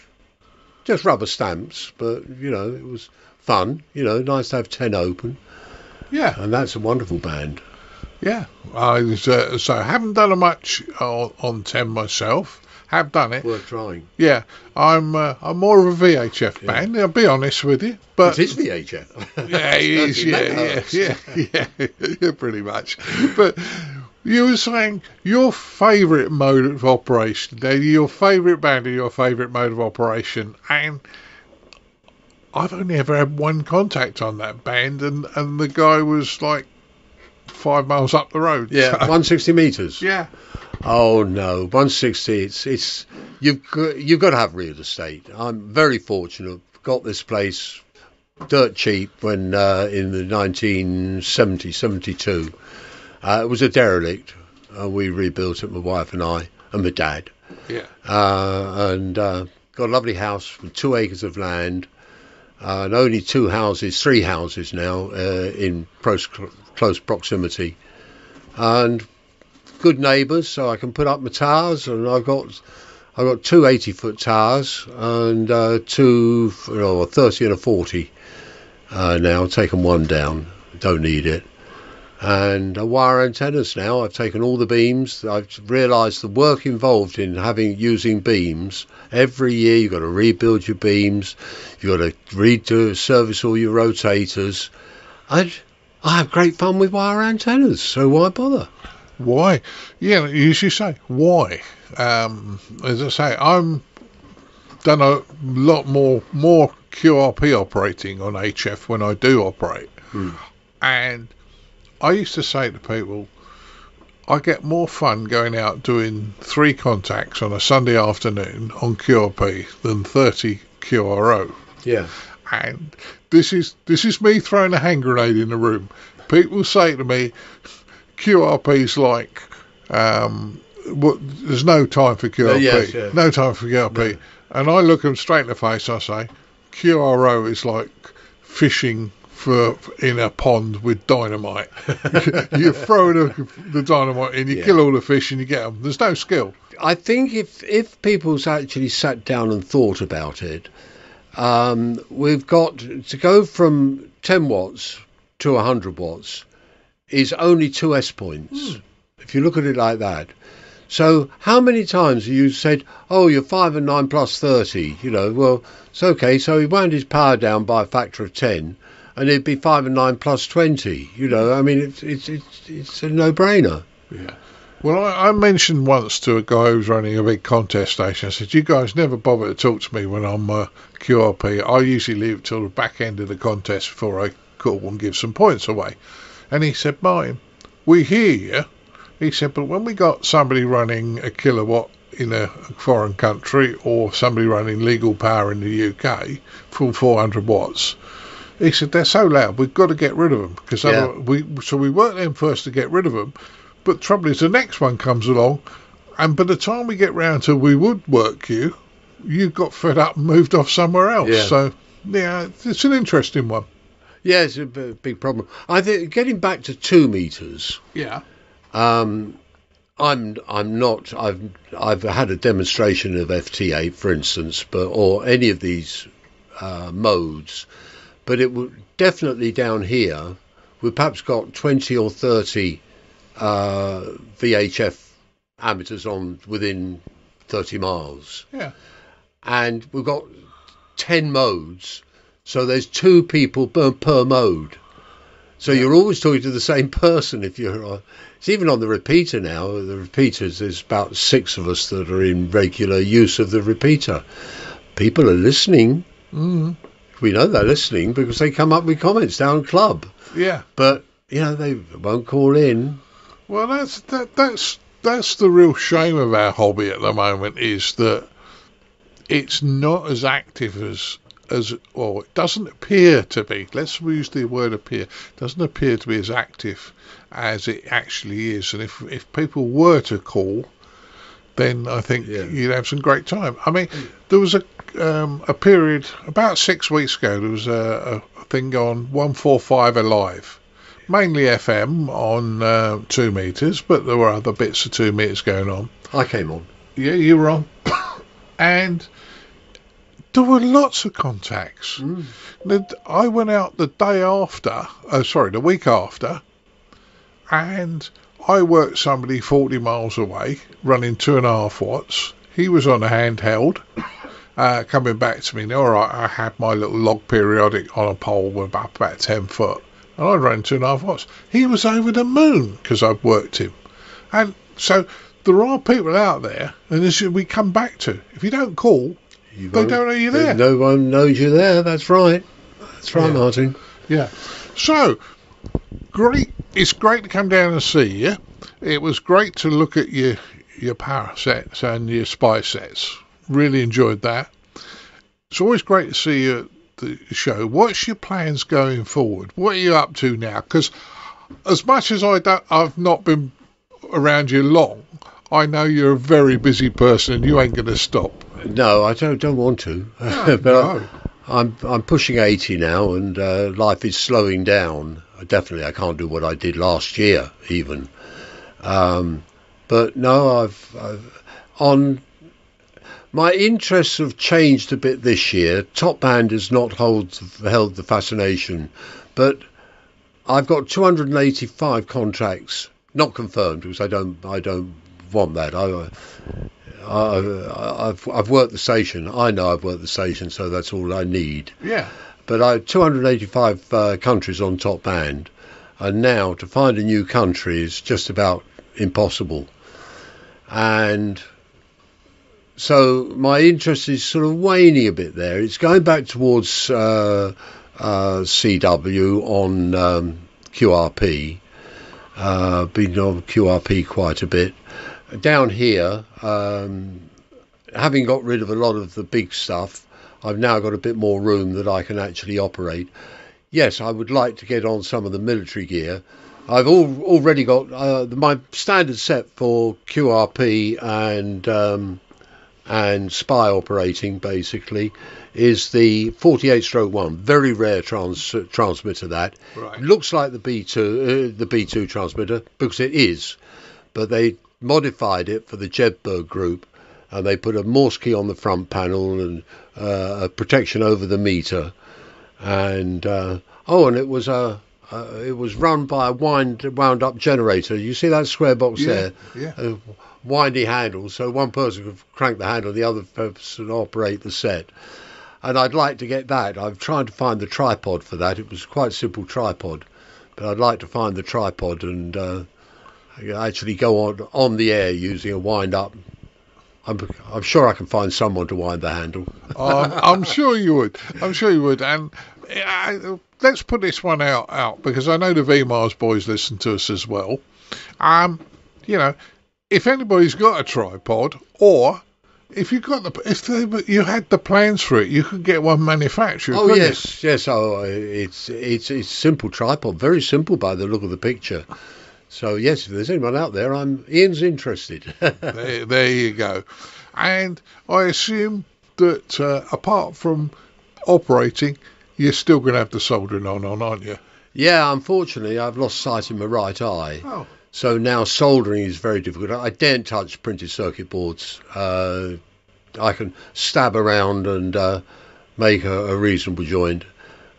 just rubber stamps, but you know it was fun. You know, nice to have ten open, Yeah, and that's a wonderful band. yeah. I was, uh, so I haven't done a much on, on ten myself. Have done it. Worth trying. Yeah, I'm uh, I'm more of a VHF band. I'll be honest with you, but It is VHF. Yeah, it is. Yeah, yeah, yeah, yeah, yeah, pretty much. But you were saying your favourite mode of operation, your favourite band and your favourite mode of operation, and I've only ever had one contact on that band, and and the guy was like five miles up the road. Yeah, So- 160 meters. yeah, Oh no, 160. It's it's you've got, you've got to have real estate. I'm very fortunate. Got this place dirt cheap when uh, in the 1970 72. Uh, it was a derelict. Uh, we rebuilt it, my wife and I, and my dad. yeah, Uh, and uh, got a lovely house with two acres of land, uh, and only two houses, three houses now uh, in close, close proximity, and good neighbours, so I can put up my towers, and I've got I've got two 80 foot towers and uh, two, a 30 and a 40 uh, now. Taken one down, don't need it. and uh, wire antennas now. I've taken all the beams. I've realised the work involved in having using beams. Every year you've got to rebuild your beams. You've got to redo service all your rotators. I I have great fun with wire antennas. So why bother? Why? Yeah, you should say why. Um, as I say, I'm done a lot more more QRP operating on HF when I do operate, and I used to say to people, I get more fun going out doing three contacts on a Sunday afternoon on QRP than 30 QRO. Yeah. And this is this is me throwing a hand grenade in the room. People say to me, QRP's like, um, what, there's no time for QRP. Uh, yes, yeah. No time for QRP. And I look them straight in the face. I say, QRO is like fishing for in a pond with dynamite. you throw the, the dynamite in, you Yeah. kill all the fish, and you get them. There's no skill. I think if if people's actually sat down and thought about it, um, we've got to go from 10 watts to 100 watts is only two S points. If you look at it like that. So how many times have you said, "Oh, you're five and nine plus 30," You know, well, it's okay. So he wound his power down by a factor of 10, and it'd be five and nine plus 20. You know, I mean, it's it's it's, it's a no-brainer. Yeah. Well, I, I mentioned once to a guy who was running a big contest station, I said, You guys never bother to talk to me when I'm uh, QRP. I usually leave till the back end of the contest before I call and give some points away. And he said, Martin, we hear you. He said, But when we got somebody running a kilowatt in a foreign country or somebody running legal power in the UK from 400 watts, he said they're so loud we've got to get rid of them because Yeah. we so we work them first to get rid of them but the trouble is the next one comes along and by the time we get round to we would work you you got fed up and moved off somewhere else Yeah. so yeah it's an interesting one Yeah, it's a big problem. I think getting back to two meters. yeah Um, I'm I'm not. I've I've had a demonstration of FT8, for instance, but or any of these uh, modes, but it would definitely down here. We've perhaps got 20 or 30 uh, VHF amateurs on within 30 miles, yeah and we've got 10 modes. So there's two people per, per mode. So you're always talking to the same person if you're. Uh, it's even on the repeater now. The repeaters, there's about six of us that are in regular use of the repeater. People are listening. mm, We know they're listening because they come up with comments down club. yeah But you know they won't call in. Well, that's that, that's that's the real shame of our hobby at the moment is that it's not as active as as well. It doesn't appear to be. Let's use the word appear. Doesn't appear to be as active as it actually is. And if if people were to call, then I think Yeah. you'd have some great time. I mean, there was a um, a period about six weeks ago. There was a, a thing on one four five alive mainly FM on uh, two meters, but there were other bits of two meters going on. I came on. Yeah, you were on, and there were lots of contacts. The- I went out the day after, uh, sorry, the week after, and I worked somebody 40 miles away, running two and a half watts. He was on a handheld. Uh, coming back to me, all right, I had my little log periodic on a pole with about, about 10 foot, and I ran two and a half watts. He was over the moon because I'd worked him. And so there are people out there, and this we come back to. If you don't call, You they don't know you're there. No one knows you're there. That's right. That's right, Yeah. Martin. Yeah. So great. It's great to come down and see you. It was great to look at your your parasets and your spy sets. Really enjoyed that. It's always great to see you at the show. What's your plans going forward? What are you up to now? Because as much as I don't, I've not been around you long. I know you're a very busy person and you ain't going to stop. No, I don't don't want to. but no. I, I'm I'm pushing 80 now, and uh, life is slowing down. Definitely, I can't do what I did last year, even. Um, but no, I've, I've on my interests have changed a bit this year. Top band has not hold, held the fascination, but I've got 285 contracts not confirmed because I don't I don't want that. I, I I've I've worked the station. I know I've worked the station, so that's all I need. Yeah. But I have 285 uh, countries on top band, and now to find a new country is just about impossible. And so my interest is sort of waning a bit there. It's going back towards uh, uh, CW on um, QRP. Uh, been on QRP quite a bit. Down here, um, having got rid of a lot of the big stuff, I've now got a bit more room that I can actually operate. Yes, I would like to get on some of the military gear. I've all, already got uh, my standard set for QRP and um, and spy operating basically is the 48 stroke 1 very rare trans, transmitter that. Right. looks like the B2 uh, the B2 transmitter because it is. But they modified it for the Jedburgh group and they put a Morse key on the front panel and uh, a protection over the meter. And uh, oh and it was a uh, it was run by a wind wound up generator. You see that square box Yeah, there? yeah. Windy handle, so one person could crank the handle, the other person operate the set. And I'd like to get that. I'm trying to find the tripod for that. It was quite a simple tripod, but I'd like to find the tripod and uh, actually go on on the air using a wind up. I'm, I'm sure I can find someone to wind the handle. I'm, I'm sure you would. I'm sure you would. And let's put this one out out because I know the VMARS boys listen to us as well. Um, you know, if anybody's got a tripod, or if you got the if they, you had the plans for it, you could get one manufactured. Oh you? yes, yes. Oh, it's it's it's simple tripod, very simple by the look of the picture. So yes, if there's anyone out there, I'm Ian's interested. there, there you go. And I assume that uh, apart from operating, you're still going to have the soldering on, on, aren't you? yeah, unfortunately, I've lost sight in my right eye. Oh. So now soldering is very difficult. I daren't touch printed circuit boards. Uh, I can stab around and uh, make a, a reasonable joint.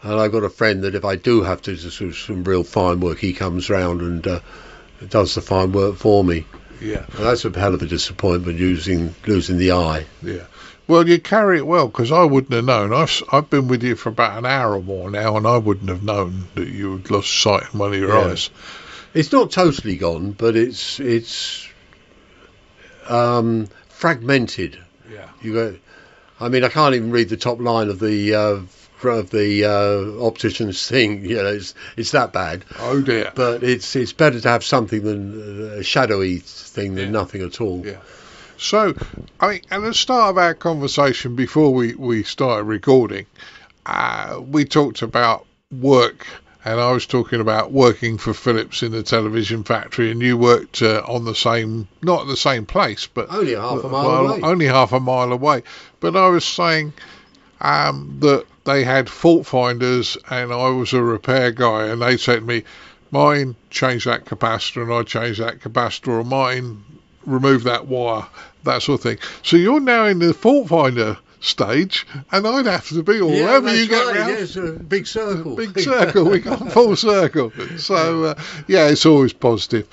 And I've got a friend that if I do have to do some, real fine work, he comes round and uh, does the fine work for me. Yeah, And that's a hell of a disappointment losing losing the eye. yeah. Well, you carry it well because I wouldn't have known. I've I've been with you for about an hour or more now, and I wouldn't have known that you had lost sight in one of your Yeah. eyes. It's not totally gone, but it's it's um, fragmented. Yeah. You got, I mean, I can't even read the top line of the uh, of the uh, optician's thing. You know, it's it's that bad. Oh dear. But it's it's better to have something than uh, a shadowy thing than Yeah. nothing at all. Yeah. So, I mean, at the start of our conversation before we, we started recording, uh, we talked about work, and I was talking about working for Philips in the television factory, and you worked uh, on the same, not the same place, but Only half a mile well, away. only half a mile away. But I was saying um, that they had fault finders, and I was a repair guy, and they said to me, "Mine change that capacitor, and I change that capacitor, or mine remove that wire, that sort of thing." So you're now in the fault finder stage, and I'd have to be, or Yeah, wherever you get right. round. Yeah, it's a big circle. Big circle, we got full circle. So uh, yeah, it's always positive.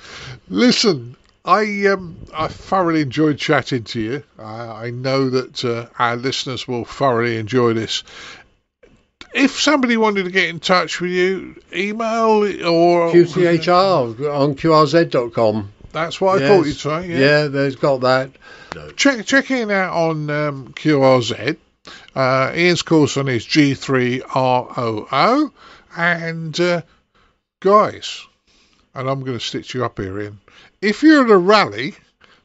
Listen, I um I thoroughly enjoyed chatting to you. I, I know that uh, our listeners will thoroughly enjoy this. If somebody wanted to get in touch with you, email or QTHR on QRZ.com. That's what I thought you'd say. Yeah. Yeah, there's got that. Check check it out on um, QRZ. Uh, Ian's course on his G3ROO. And uh, guys, and I'm going to stitch you up here, Ian. If you're at a rally,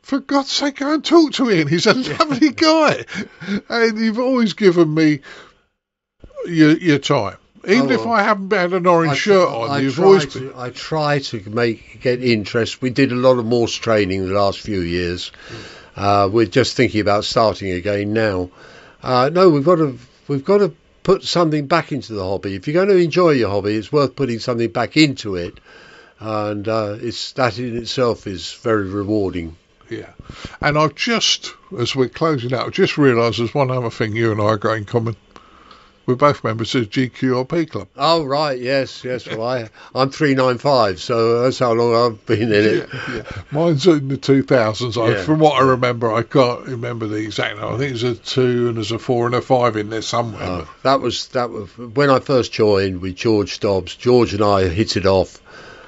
for God's sake, go and talk to Ian. He's a lovely guy, and you've always given me your your time. Even Oh, if. I haven't had an orange I, shirt on, I you've always to, been. I try to make get interest. We did a lot of Morse training the last few years. Uh, we're just thinking about starting again now. Uh, no, we've got to we've got to put something back into the hobby. If you're going to enjoy your hobby, it's worth putting something back into it, and uh, it's that in itself is very rewarding. Yeah. And I've just, as we're closing out, I've just realised there's one other thing you and I got in common. We're both members of GQRP Club. Oh right, yes, yes. Well, I I'm three nine five, so that's how long I've been in it. Yeah, yeah. Mine's in the 2000s. I, Yeah. From what I remember, I can't remember the exact number. I think there's a two and there's a four and a five in there somewhere. Oh, that was that was when I first joined with George Dobbs. George and I hit it off.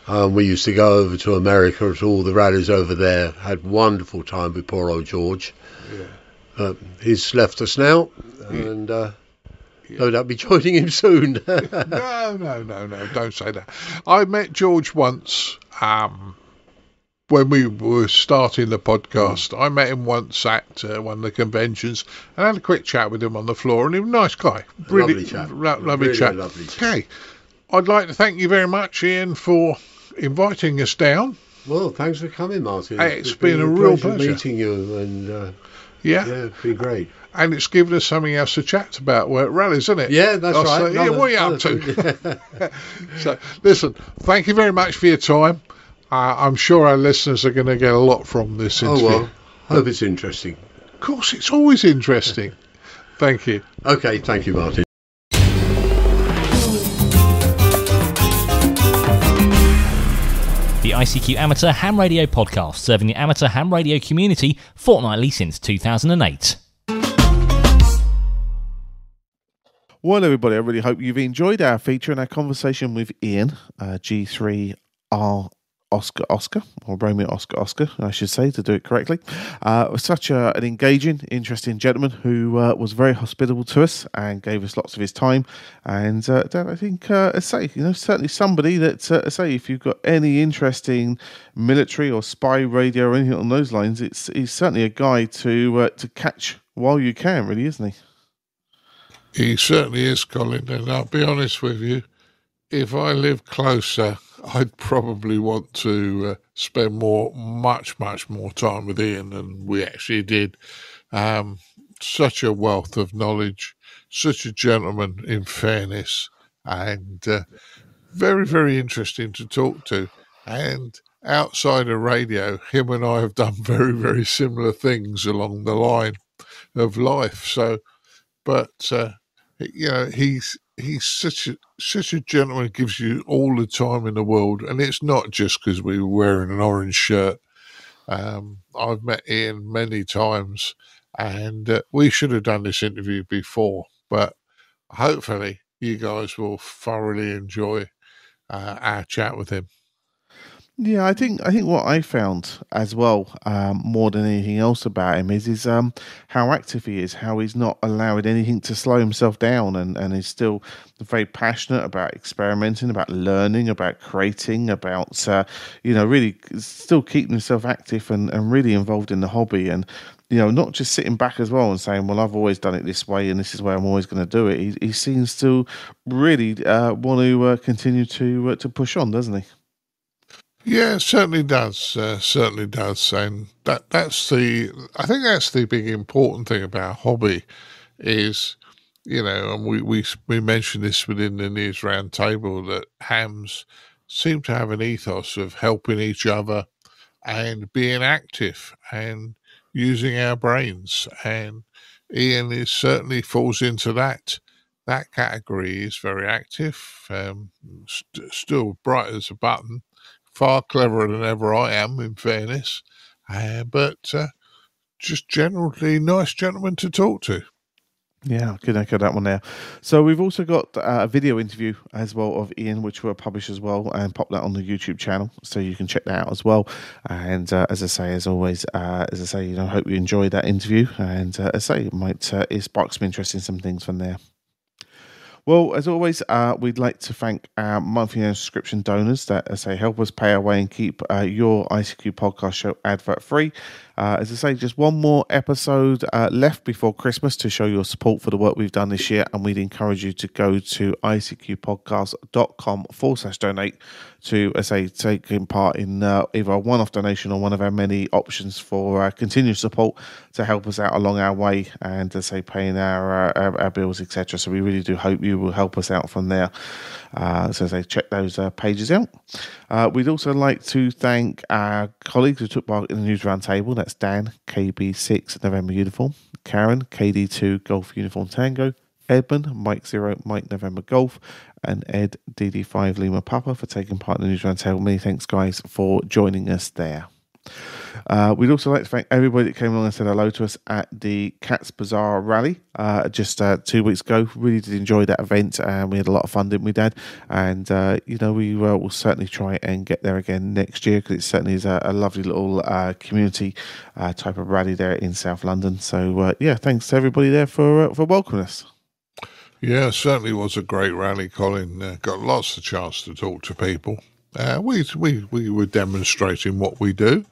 Um, we used to go over to America to all the rallies over there. Had wonderful time with poor old George. Yeah. Uh, he's left us now, and uh, no doubt be joining him soon. no, no, no, no, don't say that. I met George once um, when we were starting the podcast. I met him once at uh, one of the conventions and had a quick chat with him on the floor, and he was a nice guy. Really, Lovely chap. lo- lovely Really chap. lovely chap. Okay, I'd like to thank you very much, Ian, for inviting us down. well, thanks for coming, Martin. Hey, it's been a real pleasure. meeting you, and uh, Yeah. yeah, it's been great. And it's given us something else to chat about. Work rallies, isn't it? Yeah, that's I'll right. say, yeah, what are you up another- to? so, listen, thank you very much for your time. Uh, I'm sure our listeners are going to get a lot from this Oh interview. well, hope it's interesting. Of course, it's always interesting. thank you. Okay, thank you, Martin. The ICQ Amateur Ham Radio Podcast, serving the amateur ham radio community fortnightly since 2008. Well, everybody, I really hope you've enjoyed our feature and our conversation with Ian, uh, G3R Oscar Oscar, or Romeo Oscar Oscar, I should say, to do it correctly. Uh, such a, an engaging, interesting gentleman who uh, was very hospitable to us and gave us lots of his time. And uh, Dan, I think, uh, say, you know, certainly somebody that, uh, say, if you've got any interesting military or spy radio or anything on those lines, it's he's certainly a guy to uh, to catch while you can, really, isn't he? He certainly is, Colin. And I'll be honest with you, if I lived closer, I'd probably want to uh, spend more, much, much more time with Ian than we actually did. Um, such a wealth of knowledge, such a gentleman, in fairness, and uh, very, very interesting to talk to. And outside of radio, him and I have done very, very similar things along the line of life. So, but uh, you know, he's he's such a such a gentleman. Gives you all the time in the world, and it's not just because we were wearing an orange shirt. Um, I've met Ian many times, and uh, we should have done this interview before, but hopefully, you guys will thoroughly enjoy uh, our chat with him. Yeah, I think I think what I found as well, um, more than anything else about him, is is um, how active he is, how he's not allowing anything to slow himself down, and and he's still very passionate about experimenting, about learning, about creating, about uh, you know really still keeping himself active and and really involved in the hobby, and you know not just sitting back as well and saying, well, I've always done it this way, and this is where I'm always going to do it. He, he seems to really uh, want to uh, continue to uh, to push on, doesn't he? Yeah, it certainly does. Uh, certainly does, and that that's the. I think that's the big important thing about hobby, is, you know, and we we we mentioned this within the news roundtable that hams seem to have an ethos of helping each other and being active and using our brains, and Ian is certainly falls into that that category. He's very active, um, st- still bright as a button far cleverer than ever I am, in fairness, uh, but uh, just generally nice gentleman to talk to. Yeah, I could echo that one there. So we've also got uh, a video interview as well of Ian, which we'll publish as well and pop that on the YouTube channel, so you can check that out as well. And uh, as I say, as always, uh, as I say, you know, I hope you enjoyed that interview, and uh, as I say, it might uh, it sparks some interest in some things from there. Well, as always, uh, we'd like to thank our monthly subscription donors that, as say, help us pay our way and keep uh, your ICQ podcast show advert free. Uh, as I say, just one more episode uh, left before Christmas to show your support for the work we've done this year, and we'd encourage you to go to icqpodcast.com forward slash donate to, as I say, taking part in uh, either a one off donation or one of our many options for uh, continued support to help us out along our way and, as I say, paying our, uh, our, our bills, etc. So we really do hope you will help us out from there. Uh, so, as I say, check those pages out. We'd also like to thank our colleagues who took part in the news roundtable. That's Dan, KB6 November Uniform, Caryn, KD2 Golf Uniform Tango, Edmund, Mike Zero, Mike November Golf, and Ed DD5 Lima Papa for taking part in the news roundtable. Many thanks, guys, for joining us there. Uh, we'd also like to thank everybody that came along and said hello to us at the Cats Bazaar rally uh, just uh, two weeks ago. Really did enjoy that event and we had a lot of fun, didn't we, Dad? And, uh, you know, we uh, will certainly try and get there again next year because it certainly is a, a lovely little uh, community type of rally there in South London. So, yeah, thanks to everybody there for, for welcoming us. Yeah, certainly was a great rally, Colin. got lots of chance to talk to people. Uh, we, we, we were demonstrating what we do.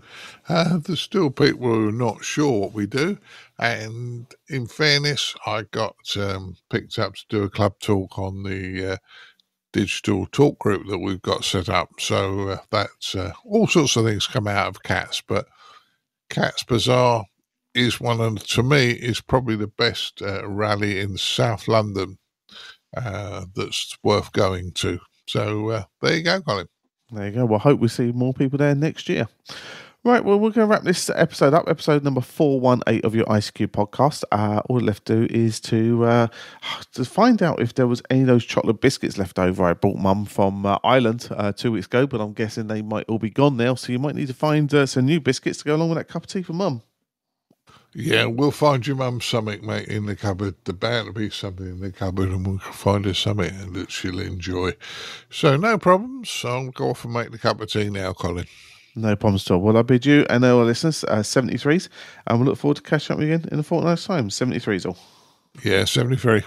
Uh, there's still people who are not sure what we do. And in fairness, I got um, picked up to do a club talk on the uh, digital talk group that we've got set up. So uh, that's uh, all sorts of things come out of Cats. But Cats Bazaar is one of, to me, is probably the best uh, rally in South London that's worth going to. So there you go, Colin. There you go. Well, hope we see more people there next year. Right, well, we're going to wrap this episode up, episode number 418 of your ICQ podcast. Uh, all left to do is to uh, to find out if there was any of those chocolate biscuits left over. I brought mum from uh, Ireland uh, two weeks ago, but I'm guessing they might all be gone now. So you might need to find uh, some new biscuits to go along with that cup of tea for mum. Yeah, we'll find your mum something, mate, in the cupboard. There's bound to be something in the cupboard, and we'll find her something that she'll enjoy. So, no problems. I'll go off and make the cup of tea now, Colin. No problems at all. Well, I bid you and all our listeners uh, 73s, and we look forward to catching up again in a fortnight's time. 73s all. Yeah, 73.